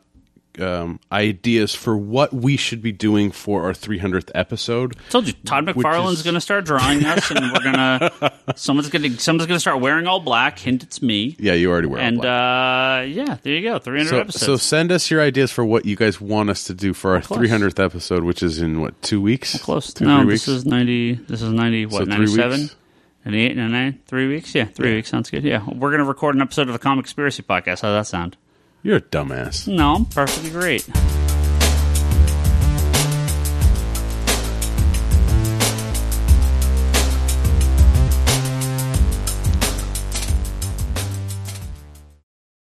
um, ideas for what we should be doing for our 300th episode. I told you Todd McFarlane's is- going to start drawing us, and we're gonna someone's going to someone's going to start wearing all black. Hint, it's me. Yeah, you already were. And uh, yeah, there you go. Three hundred so, episodes. so send us your ideas for what you guys want us to do for our 300th episode, which is in what two weeks? Close. Two, no, three this weeks? is ninety. This is ninety. What So three ninety seven? weeks? 98, 99? Three weeks? Yeah, three weeks. Sounds good. Yeah. We're going to record an episode of the Comic Conspiracy Podcast. How does that sound? You're a dumbass. No, I'm perfectly great.